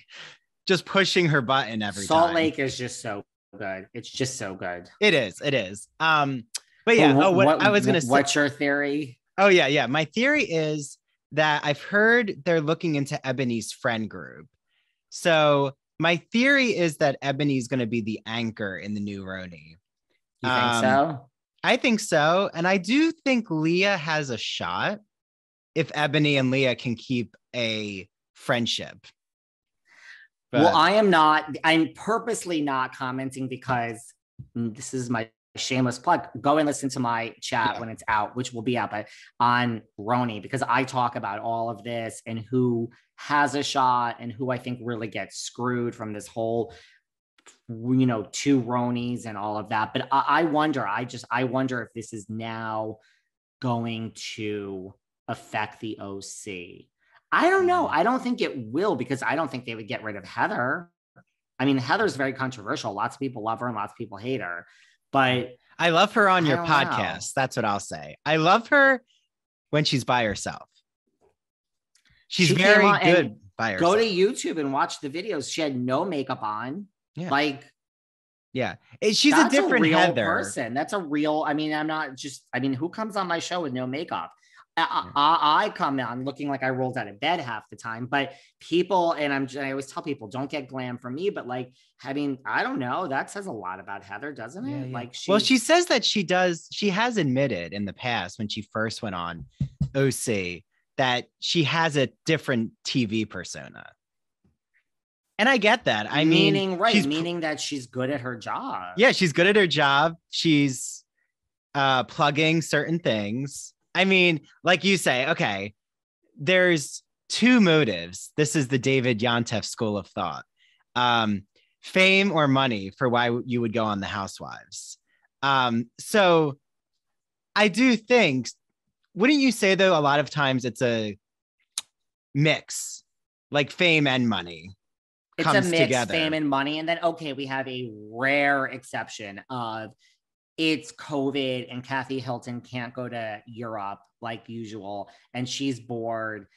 just pushing her button every Salt time. Lake is just so good. It's just so good. It is. It is. Um, but yeah. Well, oh, what, I was gonna say. What's your theory? Oh yeah, yeah. My theory is that I've heard they're looking into Eboni's friend group. So my theory is that Eboni's going to be the anchor in the new RHONY. You think Um, so? I think so, and I do think Leah has a shot if Eboni and Leah can keep a friendship. Well, I am not. I'm purposely not commenting because mm, this is my shameless plug. Go and listen to my chat Yeah. when it's out, which will be out but on RHONY because I talk about all of this and who has a shot and who I think really gets screwed from this whole, you know, two RHONYs and all of that. But I, I wonder. I just I wonder if this is now going to affect the OC. I don't know. Mm. I don't think it will because I don't think they would get rid of Heather. I mean, Heather's very controversial. Lots of people love her and lots of people hate her. But I love her on I your don't know. podcast. That's what I'll say. I love her when she's by herself. She's She very good by herself. go to YouTube and watch the videos. She had no makeup on. Yeah. Like yeah, she's a different real Heather. person. That's a real. I mean, I'm not just. I mean, who comes on my show with no makeup? I, I, I come on looking like I rolled out of bed half the time, but people, and I'm, I always tell people, don't get glam from me. But like, I mean, I don't know. That says a lot about Heather, doesn't it? Yeah, yeah. Like, well, she says that she does. She has admitted in the past when she first went on OC that she has a different TV persona. And I get that. I mean, meaning right, meaning that she's good at her job. yeah, she's good at her job. She's uh plugging certain things. I mean, like you say, okay, there's two motives. This is the David Yontef school of thought. Um, fame or money for why you would go on the housewives. Um, so I do think, wouldn't you say though, a lot of times it's a mix, like fame and money. it's a mix together. fame and money and then okay we have a rare exception of it's covid and kathy hilton can't go to europe like usual and she's bored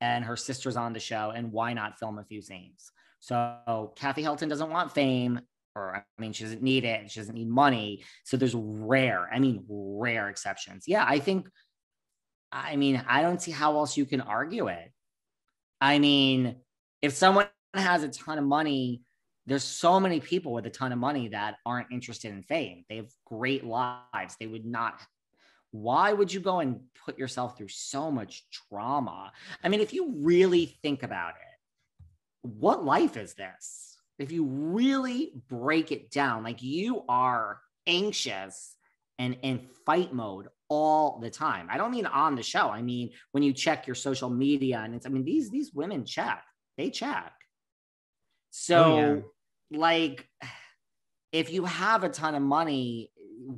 and her sister's on the show and why not film a few scenes? So kathy hilton doesn't want fame or i mean she doesn't need it she doesn't need money so there's rare i mean rare exceptions. Yeah i think i mean i don't see how else you can argue it. I mean if someone has a ton of money, there's so many people with a ton of money that aren't interested in fame. They have great lives. They would not. Why would you go and put yourself through so much trauma? I mean, if you really think about it, what life is this? If you really break it down, like you are anxious and in fight mode all the time. I don't mean on the show. I mean when you check your social media and it's I mean these these women check. They check. Oh, so, Oh, like, if you have a ton of money,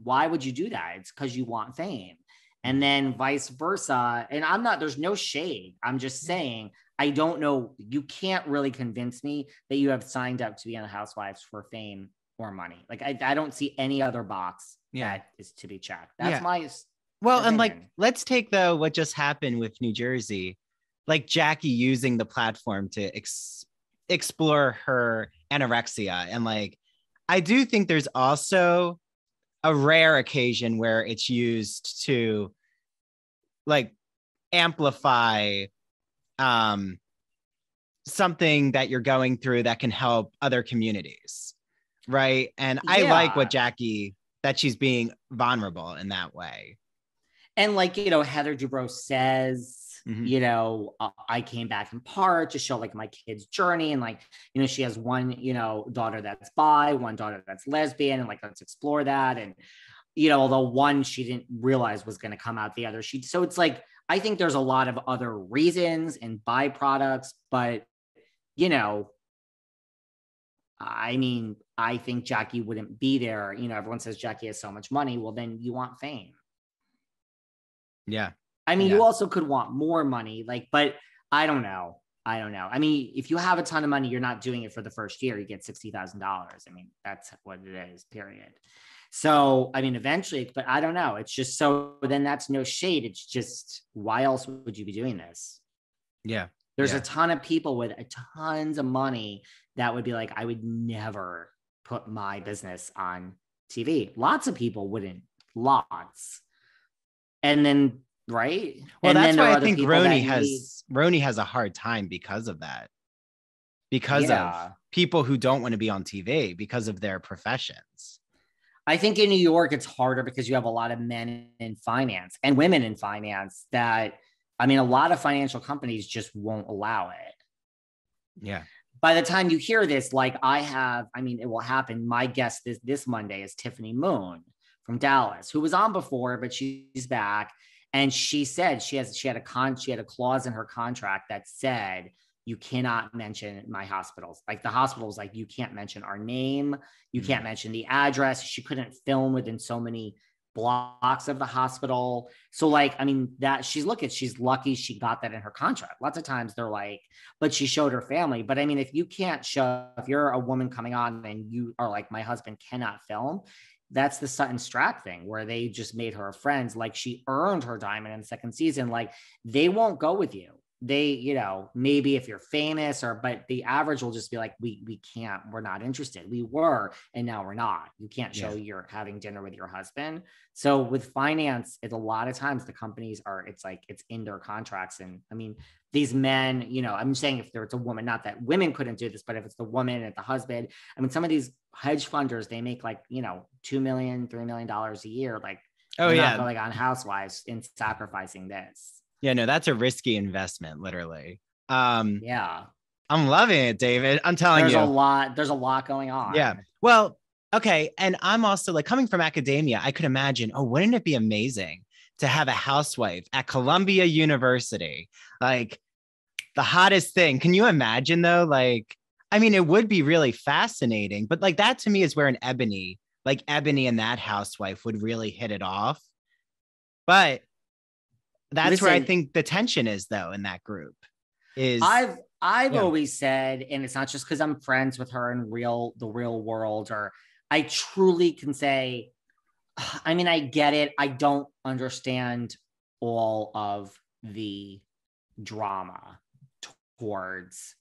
why would you do that? It's because you want fame. And mm. then vice versa. And I'm not, there's no shade. I'm just mm. saying, I don't know. You can't really convince me that you have signed up to be on the Housewives for fame or money. Like, I, I don't see any other box Yeah. that is to be checked. That's Yeah. my, Well, and like, let's take though what just happened with New Jersey, like Jackie using the platform to ex- explore her anorexia. And like, I do think there's also a rare occasion where it's used to like amplify um, something that you're going through that can help other communities. Right. And I like what Jackie, that she's being vulnerable in that way. and like you know heather dubrow says Mhm. you know uh, i came back in part to show like my kid's journey and like you know she has one you know daughter that's bi one daughter that's lesbian and like let's explore that and you know although one she didn't realize was going to come out the other she so it's like i think there's a lot of other reasons and byproducts but you know i mean i think jackie wouldn't be there you know everyone says jackie has so much money well then you want fame Yeah. I mean, Yeah. you also could want more money, like, but I don't know. I don't know. I mean, if you have a ton of money, you're not doing it for the first year. You get sixty thousand dollars. I mean, that's what it is. Period. So, I mean, eventually, but I don't know. It's just so. Then that's no shade. It's just why else would you be doing this? Yeah. There's Yeah. a ton of people with a tons of money that would be like, I would never put my business on TV. Lots of people wouldn't. Lots. And then, right? Well, And that's why I think RHONY need- has RHONY has a hard time because of that. Because of people who don't want to be on TV because of their professions. I think in New York, it's harder because you have a lot of men in finance and women in finance that, I mean, a lot of financial companies just won't allow it. Yeah. by the time you hear this, like I have, I mean, it will happen. My guest this this Monday is Tiffany Moon from Dallas, who was on before, but she's back. And she said she has she had a con she had a clause in her contract that said you cannot mention my hospitals. Like the hospitals, like you can't mention our name, you can't mm-hmm. mention the address. She couldn't film within so many blocks of the hospital. So, like, I mean, that she's look at she's lucky she got that in her contract. Lots of times they're like, but she showed her family. But I mean, if you can't show, if you're a woman coming on and you are like, my husband cannot film, that's the Sutton Stracke thing where they just made her a friend. Like she earned her diamond in the second season. Like they won't go with you. They, you know, maybe if you're famous or, but the average will just be like, we we can't, we're not interested. We were, and now we're not. You can't show Yeah. you're having dinner with your husband. So with finance, it's a lot of times the companies are, it's like it's in their contracts. And I mean, these men, you know, I'm saying if there's a woman, not that women couldn't do this, but if it's the woman and the husband, I mean, some of these hedge funders, they make like, you know, two million, three million dollars a year, like Oh yeah. going on housewives in sacrificing this. Yeah, no, that's a risky investment, literally. Um, Yeah. I'm loving it, David. I'm telling there's you. a lot. There's a lot going on. Yeah. Well, okay. And I'm also like coming from academia, I could imagine, oh, wouldn't it be amazing to have a housewife at Columbia University? Like the hottest thing. Can you imagine though? Like, I mean, it would be really fascinating, but like that to me is where an Eboni, like Eboni and that housewife would really hit it off. But that's where I think the tension is though in that group. Is I've I've Yeah. always said, and it's not just because I'm friends with her in real the real world, or I truly can say, I mean, I get it. I don't understand all of the drama towards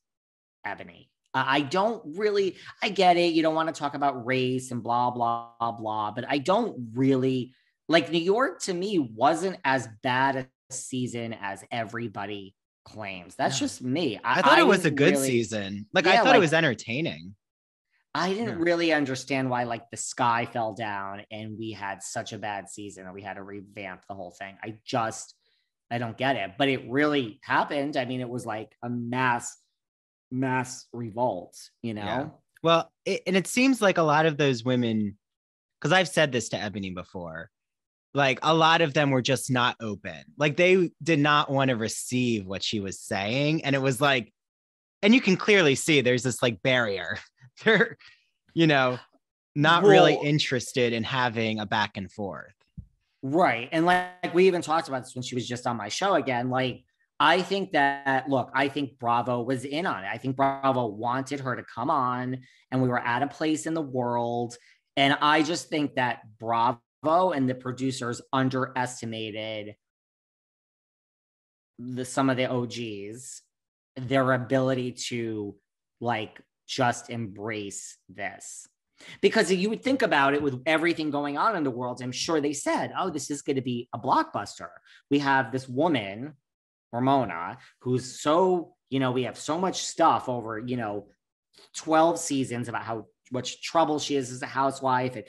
Eboni. I I don't really, I get it. You don't want to talk about race and blah, blah, blah, but I don't really like New York to me wasn't as bad season as everybody claims. That's Yeah. just me. I thought it was a good really- season. Like I Yeah, thought it was entertaining. I didn't Yeah. really understand why like the sky fell down and we had such a bad season and we had to revamp the whole thing. I just I don't get it. But it really happened. I mean, it was like a mass mass revolt, you know? Well, it, and it seems like a lot of those women, because I've said this to Eboni before, like a lot of them were just not open. Like they did not want to receive what she was saying. And it was like, and you can clearly see there's this like barrier. They're, you know, not really interested in having a back and forth. Right. And like, like we even talked about this when she was just on my show again. Like, I think that, look, I think Bravo was in on it. I think Bravo wanted her to come on and we were at a place in the world. And I just think that Bravo and the producers underestimated the some of the OGs, their ability to like just embrace this. Because you would think about it with everything going on in the world i'm sure they said oh this is going to be a blockbuster. We have this woman ramona who's so you know we have so much stuff over you know 12 seasons about how much trouble she is as a housewife and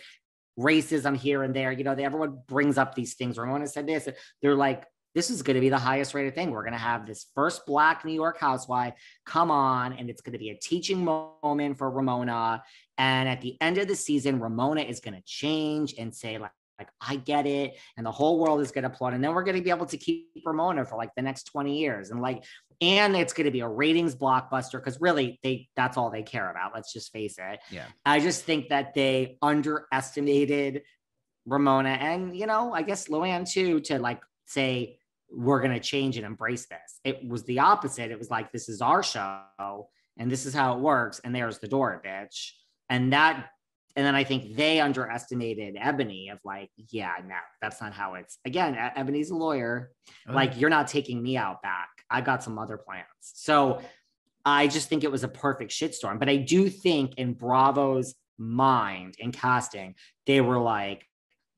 racism here and there you know they, everyone brings up these things ramona said this they're like this is going to be the highest rated thing. We're going to have this first black New York housewife come on, and it's going to be a teaching moment for Ramona. And at the end of the season, Ramona is going to change and say, like, like, I get it. And the whole world is going to applaud. And then we're going to be able to keep Ramona for like the next 20 years. And like, and it's going to be a ratings blockbuster because really they that's all they care about. Let's just face it. Yeah. I just think that they underestimated Ramona and you know, I guess Luann too, to like say we're gonna change and embrace this. It was the opposite. It was like this is our show and this is how it works, and there's the door, bitch. And that, and then I think they underestimated Eboni of like, yeah, no, that's not how it's. Again, Eboni's a lawyer. Oh, like, you're not taking me out back. I got some other plans. So I just think it was a perfect shitstorm. But I do think in Bravo's mind and casting, they were like,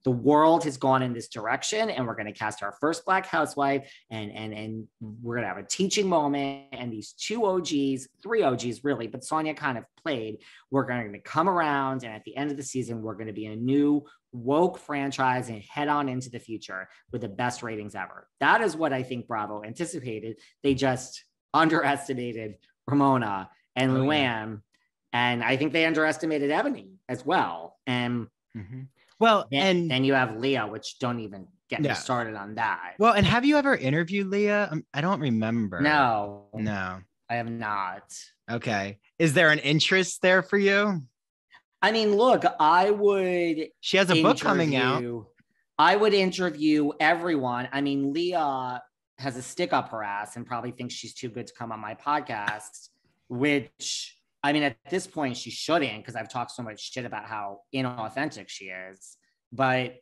the world has gone in this direction and we're going to cast our first black housewife and and and we're going to have a teaching moment and these two og's three og's really but sonja kind of played we're going to come around and at the end of the season we're going to be a new woke franchise and head on into the future with the best ratings ever that is what i think bravo anticipated they just underestimated ramona and Oh, luann yeah. and i think they underestimated eboni as well and Mhm. Well, then, and then you have Leah, which don't even get Yeah. me started on that. well, and have you ever interviewed Leah? Um, I don't remember. no, No. I have not. Okay. Is there an interest there for you? I mean, look, I would She has a book coming out. I would interview everyone. I mean, Leah has a stick up her ass and probably thinks she's too good to come on my podcast, which I mean, at this point, she shouldn't because I've talked so much shit about how inauthentic she is. But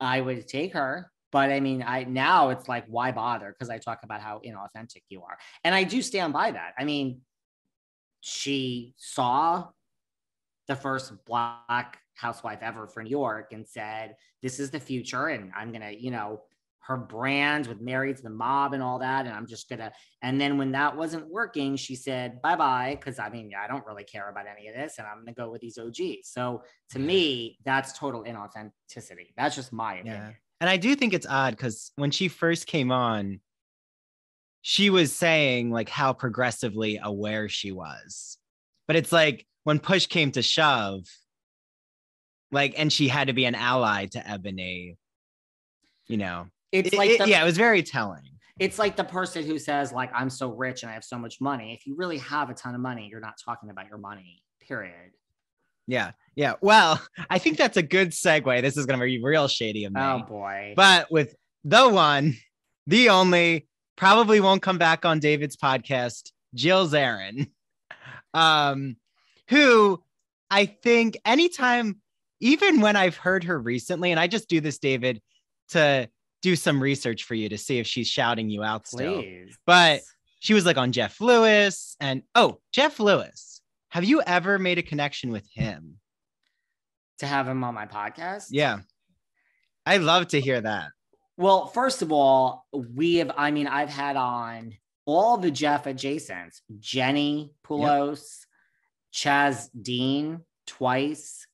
I would take her. But I mean, I now it's like, why bother? Because I talk about how inauthentic you are. And I do stand by that. I mean, she saw the first black housewife ever for New York and said, This is the future. And I'm going to, you know, her brand with Married to the Mob and all that. And I'm just going to. And then when that wasn't working, she said, Bye bye. Cause I mean, I don't really care about any of this. And I'm going to go with these OGs. So to me, that's total inauthenticity. That's just my opinion. Yeah. And I do think it's odd because when she first came on, she was saying like how progressively aware she was. But it's like when push came to shove, like, and she had to be an ally to Eboni, you know. It's It- like it- the, yeah, it was very telling. it's like the person who says like I'm so rich and I have so much money. If you really have a ton of money, you're not talking about your money. Period. Yeah. Yeah. Well, I think that's a good segue. This is going to be real shady of me. Oh boy. But with the one, the only, probably won't come back on David's podcast, Jill Zarin, um, who I think anytime, even when I've heard her recently, and I just do this, David, to do some research for you to see if she's shouting you out still. Please. But she was like on Jeff Lewis and oh, Jeff Lewis. Have you ever made a connection with him? to have him on my podcast. Yeah. I love to hear that. Well, first of all, we have, I mean, I've had on all the Jeff adjacents Jenni Pulos, Chaz Dean twice,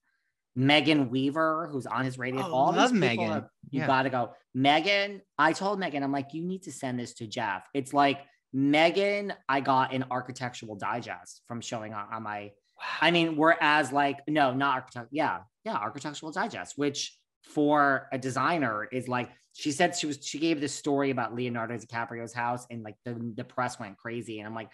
Megan Weaver, who's on his radio. Oh, all love Megan. have- you Yeah. got to go. Megan, I told Megan, I'm like, you need to send this to Jeff. It's like Megan, I got an architectural digest from showing on, on my I mean, whereas like no, not architect. Yeah, yeah, architectural digest, which for a designer is like she said she was she gave this story about Leonardo DiCaprio's house and like the, the press went crazy. And I'm like,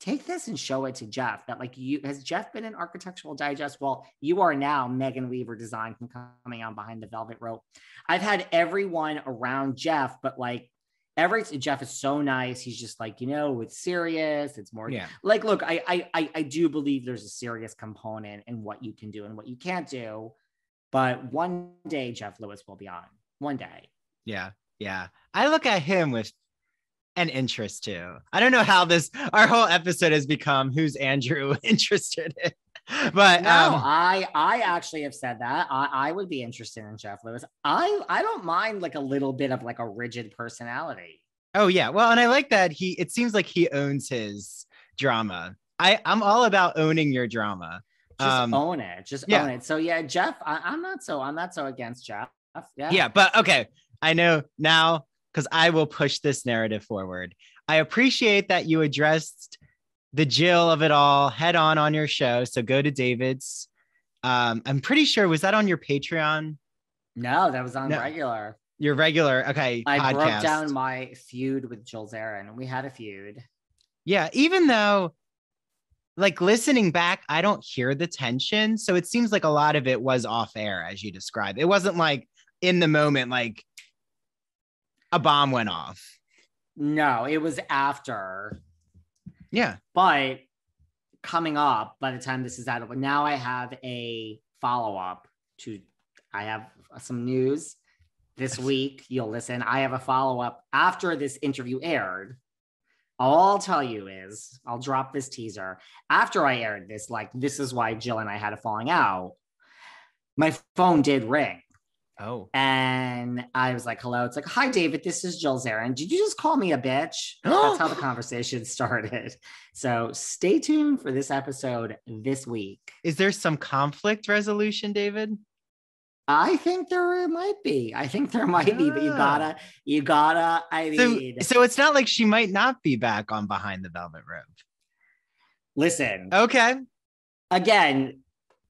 take this and show it to Jeff. That like you has Jeff been in architectural digest? Well, you are now Megan Weaver design from coming on behind the velvet rope. I've had everyone around Jeff, but like every Jeff is so nice. He's just like, you know, it's serious, it's more Yeah. like look I, I i i do believe there's a serious component in what you can do and what you can't do but one day jeff lewis will be on one day Yeah. Yeah. I look at him with an interest too. I don't know how this our whole episode has become who's Andrew interested in. But no um i i actually have said that I, I would be interested in jeff lewis i i don't mind like a little bit of like a rigid personality oh yeah. Well, and I like that he it seems like he owns his drama. I I'm all about owning your drama. just Um, own it just yeah. own it so yeah jeff I, i'm not so i'm not so against jeff yeah Yeah, but okay. I know now because I will push this narrative forward. I appreciate that you addressed the Jill of it all head on on your show. So go to David's. Um, I'm pretty sure was that on your Patreon, no that was on No. regular your regular okay i podcast. broke down my feud with jill zarin we had a feud yeah, even though like listening back, I don't hear the tension. So it seems like a lot of it was off air, as you described. It wasn't like in the moment, like a bomb went off. no it was after Yeah. But coming up, by the time this is out, now I have a follow up to. I have some news this week. You'll listen. I have a follow up after this interview aired. All I'll tell you is, I'll drop this teaser. After I aired this, like, this is why Jill and I had a falling out. My phone did ring. Oh. And I was like, hello. It's like, hi, David. This is Jill Zarin. Did you just call me a bitch? That's how the conversation started. So stay tuned for this episode this week. Is there some conflict resolution, David? I think there might be. I think there might be, but you gotta, you gotta, I So, mean, so it's not like she might not be back on Behind the Velvet Rope. listen, Okay. again,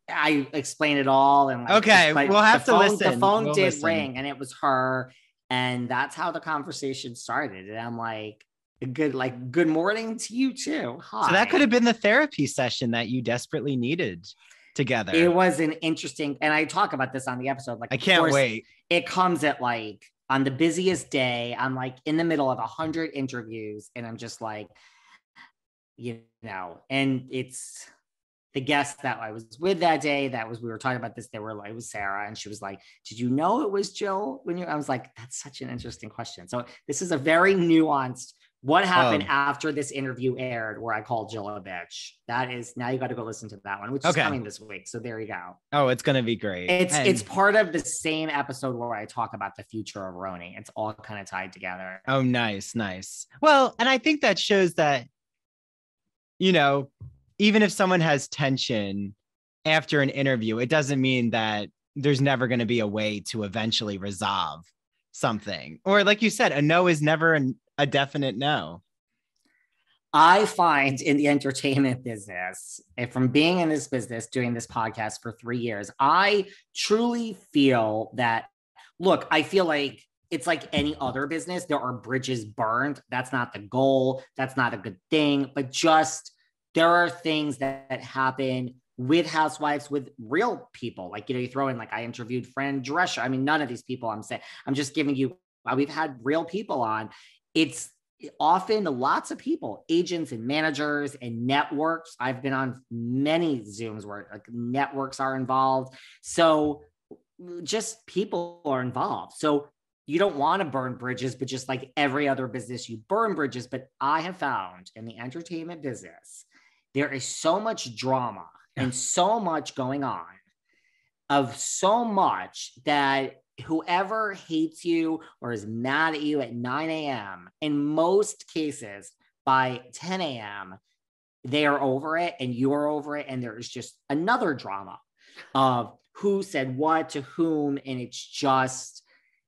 I explained it all. And like, Okay, we'll have to phone- listen. The phone We'll did listen. ring and it was her. And that's how the conversation started. And I'm like, good, like, good morning to you too. Hi. So that could have been the therapy session that you desperately needed together. It was an interesting, and I talk about this on the episode. Like, I can't wait. It comes at like on the busiest day. I'm like in the middle of a hundred interviews, and I'm just like, you know, and it's the guest that I was with that day. That was we were talking about this. They were like, it was Sarah, and she was like, "Did you know it was Jill?" When you, I was like, "That's such an interesting question." So this is a very nuanced. What happened Oh. after this interview aired, where I called Jill a bitch? That is now you got to go listen to that one, which is Okay. coming this week. So there you go. Oh, it's gonna be great. It's And- it's part of the same episode where I talk about the future of RHONY. It's all kind of tied together. Oh, nice, nice. Well, and I think that shows that, you know, even if someone has tension after an interview, it doesn't mean that there's never going to be a way to eventually resolve something. Or, like you said, a no is never an, a definite no. I find in the entertainment business, and from being in this business, doing this podcast for three years, I truly feel that, look, I feel like it's like any other business. There are bridges burned. That's not the goal. That's not a good thing. But just there are things that, that happen with housewives with real people. Like you know you throw in like i interviewed Fran Drescher. I mean none of these people i'm saying i'm just giving you uh, we've had real people on. It's often lots of people agents and managers and networks. I've been on many zooms where like networks are involved. So just people are involved. So you don't want to burn bridges but just like every other business you burn bridges. But i have found in the entertainment business there is so much drama yeah. and so much going on of so much that whoever hates you or is mad at you at 9 a.m., in most cases by 10 a.m., they are over it and you're over it. And there is just another drama of who said what to whom. And it's just,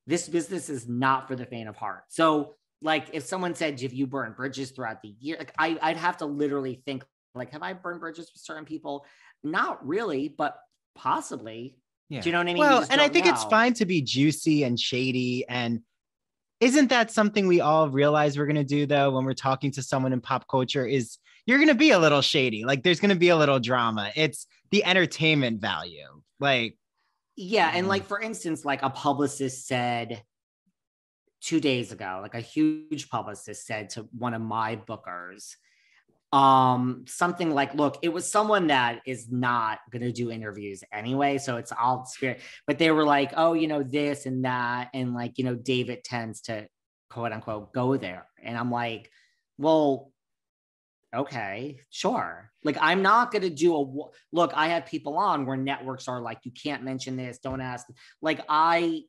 this business is not for the faint of heart. So, like, if someone said, if you burn bridges throughout the year, like, I, I'd have to literally think, like, have I burned bridges with certain people? Not really, but possibly. Yeah. Do you know what I mean? Well, and I think know. it's fine to be juicy and shady. And isn't that something we all realize we're going to do though when we're talking to someone in pop culture? Is you're going to be a little shady. Like there's going to be a little drama. It's the entertainment value. Like, yeah. And like, for instance, like a publicist said two days ago, like a huge publicist said to one of my bookers, um something like look it was someone that is not going to do interviews anyway so it's all spirit but they were like oh you know this and that and like you know david tends to quote unquote go there and i'm like well okay sure. Like i'm not going to do a look i have people on where networks are like you can't mention this don't ask like i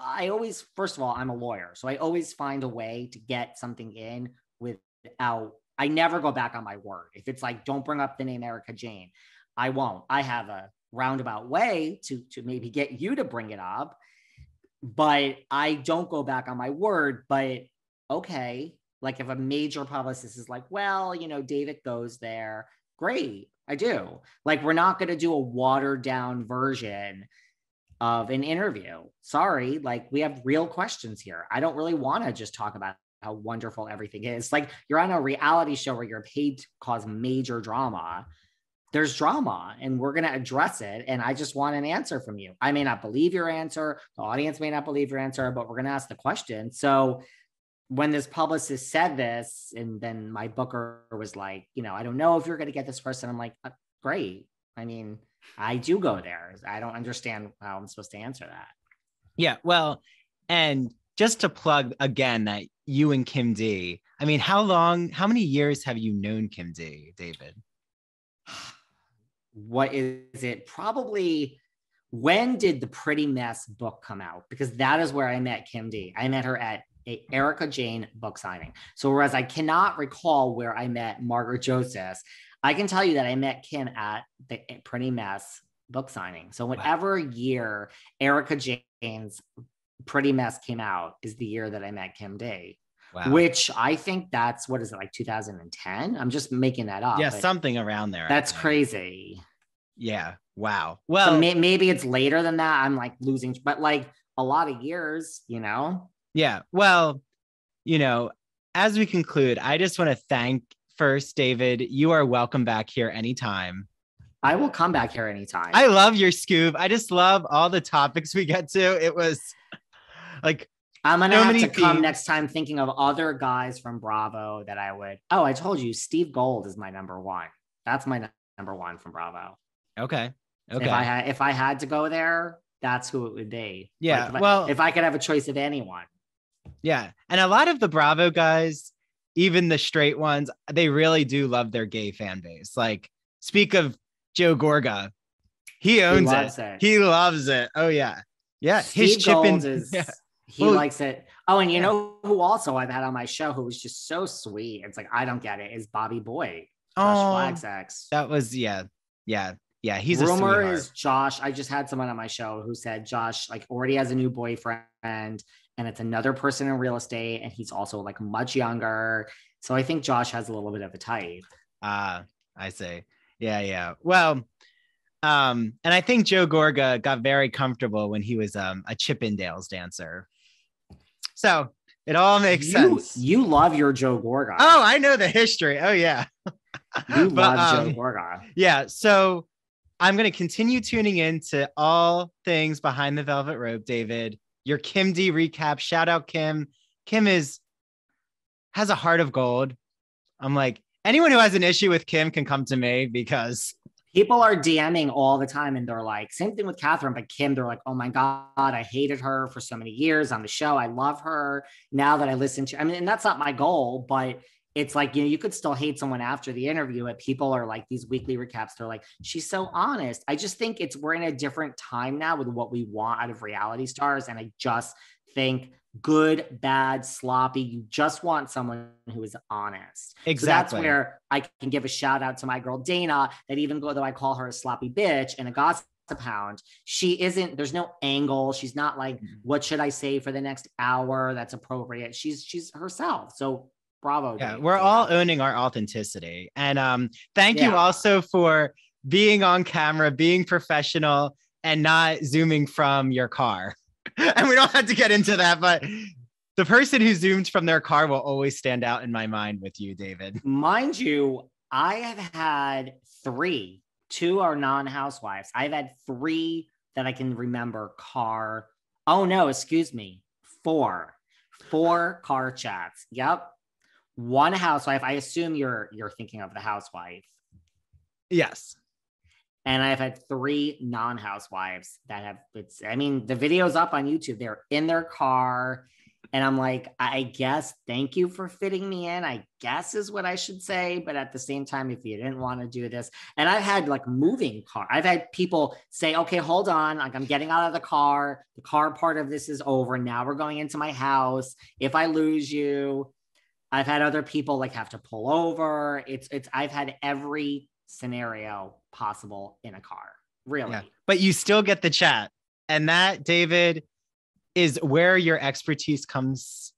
i always first of all i'm a lawyer so i always find a way to get something in without I never go back on my word. If it's like, don't bring up the name Erika Jayne, I won't. I have a roundabout way to, to maybe get you to bring it up, but I don't go back on my word. But okay, like if a major publicist is like, well, you know, David goes there, great. I do. Like, we're not going to do a watered down version of an interview. Sorry, like we have real questions here. I don't really want to just talk about how wonderful everything is. Like you're on a reality show where you're paid to cause major drama. There's drama and we're going to address it. And I just want an answer from you. I may not believe your answer. The audience may not believe your answer, but we're going to ask the question. So when this publicist said this, and then my booker was like, you know, I don't know if you're going to get this person. I'm like, uh, great. I mean, I do go there. I don't understand how I'm supposed to answer that. Yeah. Well, and just to plug again that you and Kim D. I mean, how long, how many years have you known Kim D, David? What is it? Probably when did the Pretty Mess book come out? Because that is where I met Kim D. I met her at a Erika Jayne book signing. So whereas I cannot recall where I met Margaret Josephs, I can tell you that I met Kim at the Pretty Mess book signing. So whatever wow. year Erika Jayne's Pretty Mess came out is the year that I met Kim D. Wow. Which I think that's what is it like 2010? I'm just making that up. Yeah, something around there. That's crazy. Yeah. Wow. Well, so may- maybe it's later than that. I'm like losing, but like a lot of years, you know? Yeah. Well, you know, as we conclude, I just want to thank first, David. You are welcome back here anytime. I will come back here anytime. I love your scoop. I just love all the topics we get to. It was like I'm gonna so have to come next time thinking of other guys from Bravo that I would. Oh, I told you, Steve Gold is my number one. That's my number one from Bravo. Okay. Okay. If I had if I had to go there, that's who it would be. Yeah. Like if well, I, if I could have a choice of anyone. Yeah, and a lot of the Bravo guys, even the straight ones, they really do love their gay fan base. Like, speak of Joe Gorga, he owns he it. it. He loves it. Oh yeah. Yeah, Steve his chipping is yeah. He well, likes it. Oh, and you yeah. know who also I've had on my show who was just so sweet. It's like I don't get it. Is Bobby Boyd, Josh oh, Flagg's ex. That was yeah, yeah, yeah. He's a rumor is Josh. I just had someone on my show who said Josh like already has a new boyfriend, and it's another person in real estate, and he's also like much younger. So I think Josh has a little bit of a type. Ah, I see. Yeah, yeah. Well, um, and I think Joe Gorga got very comfortable when he was um a Chippendales dancer. So it all makes you, sense. You love your Joe Gorga. Oh, I know the history. Oh yeah. you But, love um, Joe Gorga. Yeah. So I'm going to continue tuning in to all things behind the velvet rope, David. Your Kim D recap. Shout out Kim. Kim is has a heart of gold. I'm like, anyone who has an issue with Kim can come to me because People are DMing all the time and they're like, same thing with Kathryn, but Kim, they're like, oh my God, I hated her for so many years on the show. I love her now that I listen to, I mean, and that's not my goal, but it's like, you know, you could still hate someone after the interview, but people are like these weekly recaps. They're like, she's so honest. I just think it's, we're in a different time now with what we want out of reality stars. And I just think good, bad, sloppy. You just want someone who is honest. So exactly. that's where I can give a shout out to my girl Dana. That even though I call her a sloppy bitch and a gossip hound, she isn't. There's no angle. She's not like, Mhm. what should I say for the next hour that's appropriate. She's she's herself. So bravo. yeah, Dana. we're all owning our authenticity. And um, thank you also for being on camera, being professional, and not zooming from your car. and we don't have to get into that, but the person who zoomed from their car will always stand out in my mind with you, David. Mind you, I have had three. Two are non-housewives. I've had three that I can remember car. Oh no, excuse me. Four. Four car chats. Yep. One housewife. I assume you're you're thinking of the housewife. Yes. And I've had three non-housewives that have it's I mean, the video's up on YouTube. They're in their car. And I'm like, I guess thank you for fitting me in. I guess is what I should say. But at the same time, if you didn't want to do this, and I've had like moving car, I've had people say, okay, hold on. Like I'm getting out of the car. The car part of this is over. Now we're going into my house. If I lose you, I've had other people like have to pull over. It's it's I've had every scenario possible in a car. Really. Yeah. But you still get the chat. And that, David, is where your expertise comes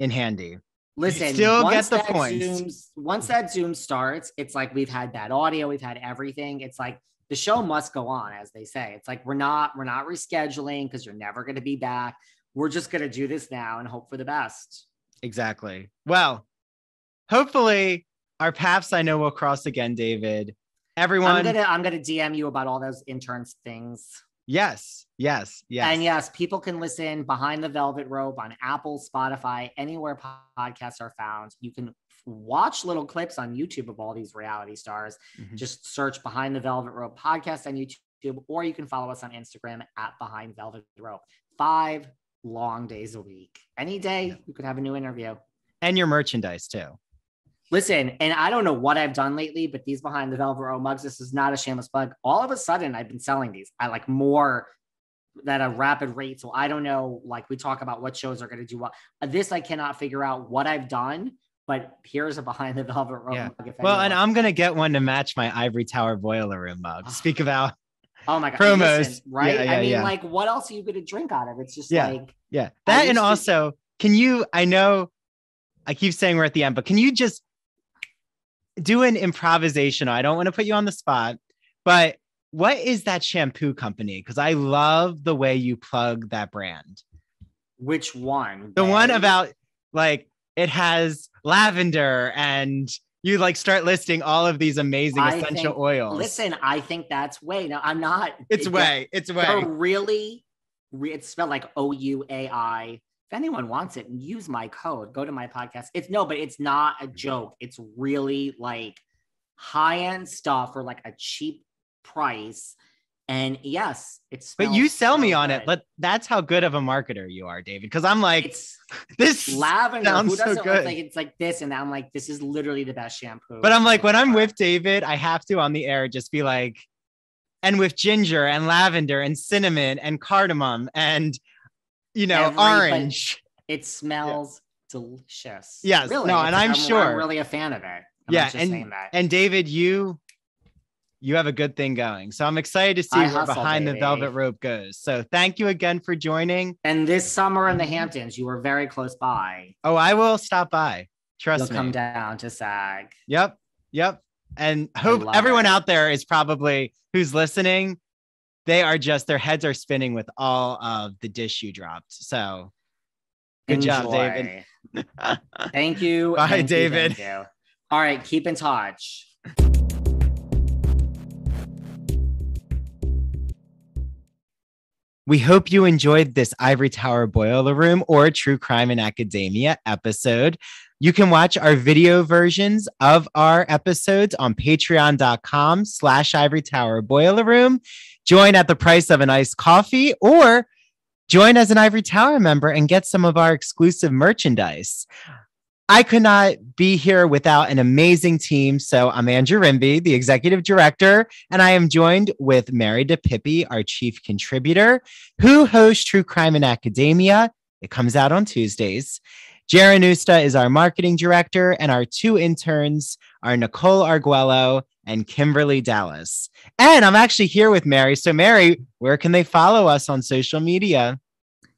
in handy. Listen, still get the points. Zooms, once that Zoom starts, it's like we've had bad audio, we've had everything. It's like the show must go on, as they say. It's like we're not we're not rescheduling because you're never going to be back. We're just going to do this now and hope for the best. Exactly. Well, hopefully our paths I know will cross again, David. Everyone, I'm gonna I'm gonna DM you about all those interns things. yes, yes, yes. And yes, people can listen behind the velvet rope on Apple, Spotify, anywhere podcasts are found. You can watch little clips on YouTube of all these reality stars. Mhm. Just search behind the velvet rope podcast on YouTube, or you can follow us on Instagram at behind velvet rope. Five long days a week. Any day you could have a new interview. and your merchandise too. Listen, and I don't know what I've done lately, but these behind the velvet rope mugs, this is not a shameless plug. All of a sudden, I've been selling these. I like more at a rapid rate. So I don't know. Like we talk about what shows are going to do what. Uh, This I cannot figure out what I've done. But here's a behind the velvet rope Yeah. mug. Well, and I'm gonna get one to match my Ivory Tower boiler room mug. Speak about oh my god, promos. listen, right? Yeah, yeah, I mean, yeah. like, what else are you going to drink out of? It's just Yeah. like yeah that and to- also can you? I know I keep saying we're at the end, but can you just do an improvisational? I don't want to put you on the spot, but what is that shampoo company? Because I love the way you plug that brand. which one? The one about like it has lavender and you like start listing all of these amazing I essential think- oils. Listen, I think that's way. No, I'm not. it's it- way, it's way. Really, re- it's spelled like O U A I. If anyone wants it, use my code. Go to my podcast. It's no, but it's not a mm-hmm. joke. It's really like high end stuff for like a cheap price. And yes, it's. But you sell me on it. But that's how good of a marketer you are, David. Because I'm like, it's this lavender. sounds Who so doesn't good. look like it's like this? And I'm like, this is literally the best shampoo. But I'm like, when I'm with David, I have to on the air just be like, and with ginger and lavender and cinnamon and cardamom and you know Every- orange. it smells delicious. Yes, really. no, and It's- I'm sure. I'm really a fan of it. I'm Yeah, not just saying that. And David, you you have a good thing going. So I'm excited to see I where hustle, behind the velvet rope goes. So thank you again for joining. And this summer in the Hamptons, you were very close by. Oh, I will stop by. Trust You'll me. come down to SAG. Yep. Yep. And hope everyone it. out there is probably who's listening, they are just their heads are spinning with all of the dish you dropped. So good job, David. Thank you. Bye, thank you, David. thank you. All right, keep in touch. We hope you enjoyed this Ivory Tower Boiler Room or True Crime in Academia episode. You can watch our video versions of our episodes on patreon.com slash ivory tower boiler room. Join at the price of an iced coffee or join as an Ivory Tower member and get some of our exclusive merchandise. I could not be here without an amazing team. So I'm Andrew Rimby, the executive director, and I am joined with Mary DePippi, our chief contributor, who hosts True Crime in Academia. It comes out on Tuesdays. Jaron Usta is our marketing director, and our two interns are Nicole Arguello and Kimberly Dallas. And I'm actually here with Mary. So, Mary, where can they follow us on social media?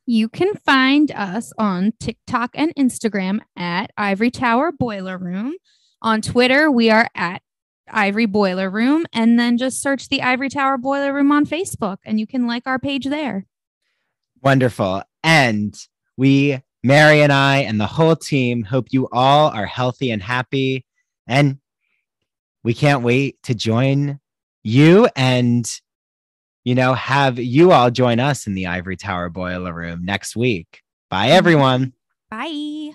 You can find us on TikTok and Instagram at Ivory Tower Boiler Room. On Twitter, we are at Ivory Boiler Room. And then just search the Ivory Tower Boiler Room on Facebook and you can like our page there. Wonderful. And we, Mary and I, and the whole team hope you all are healthy and happy. And we can't wait to join you and, you know, have you all join us in the Ivory Tower Boiler Room next week. Bye, everyone. Bye.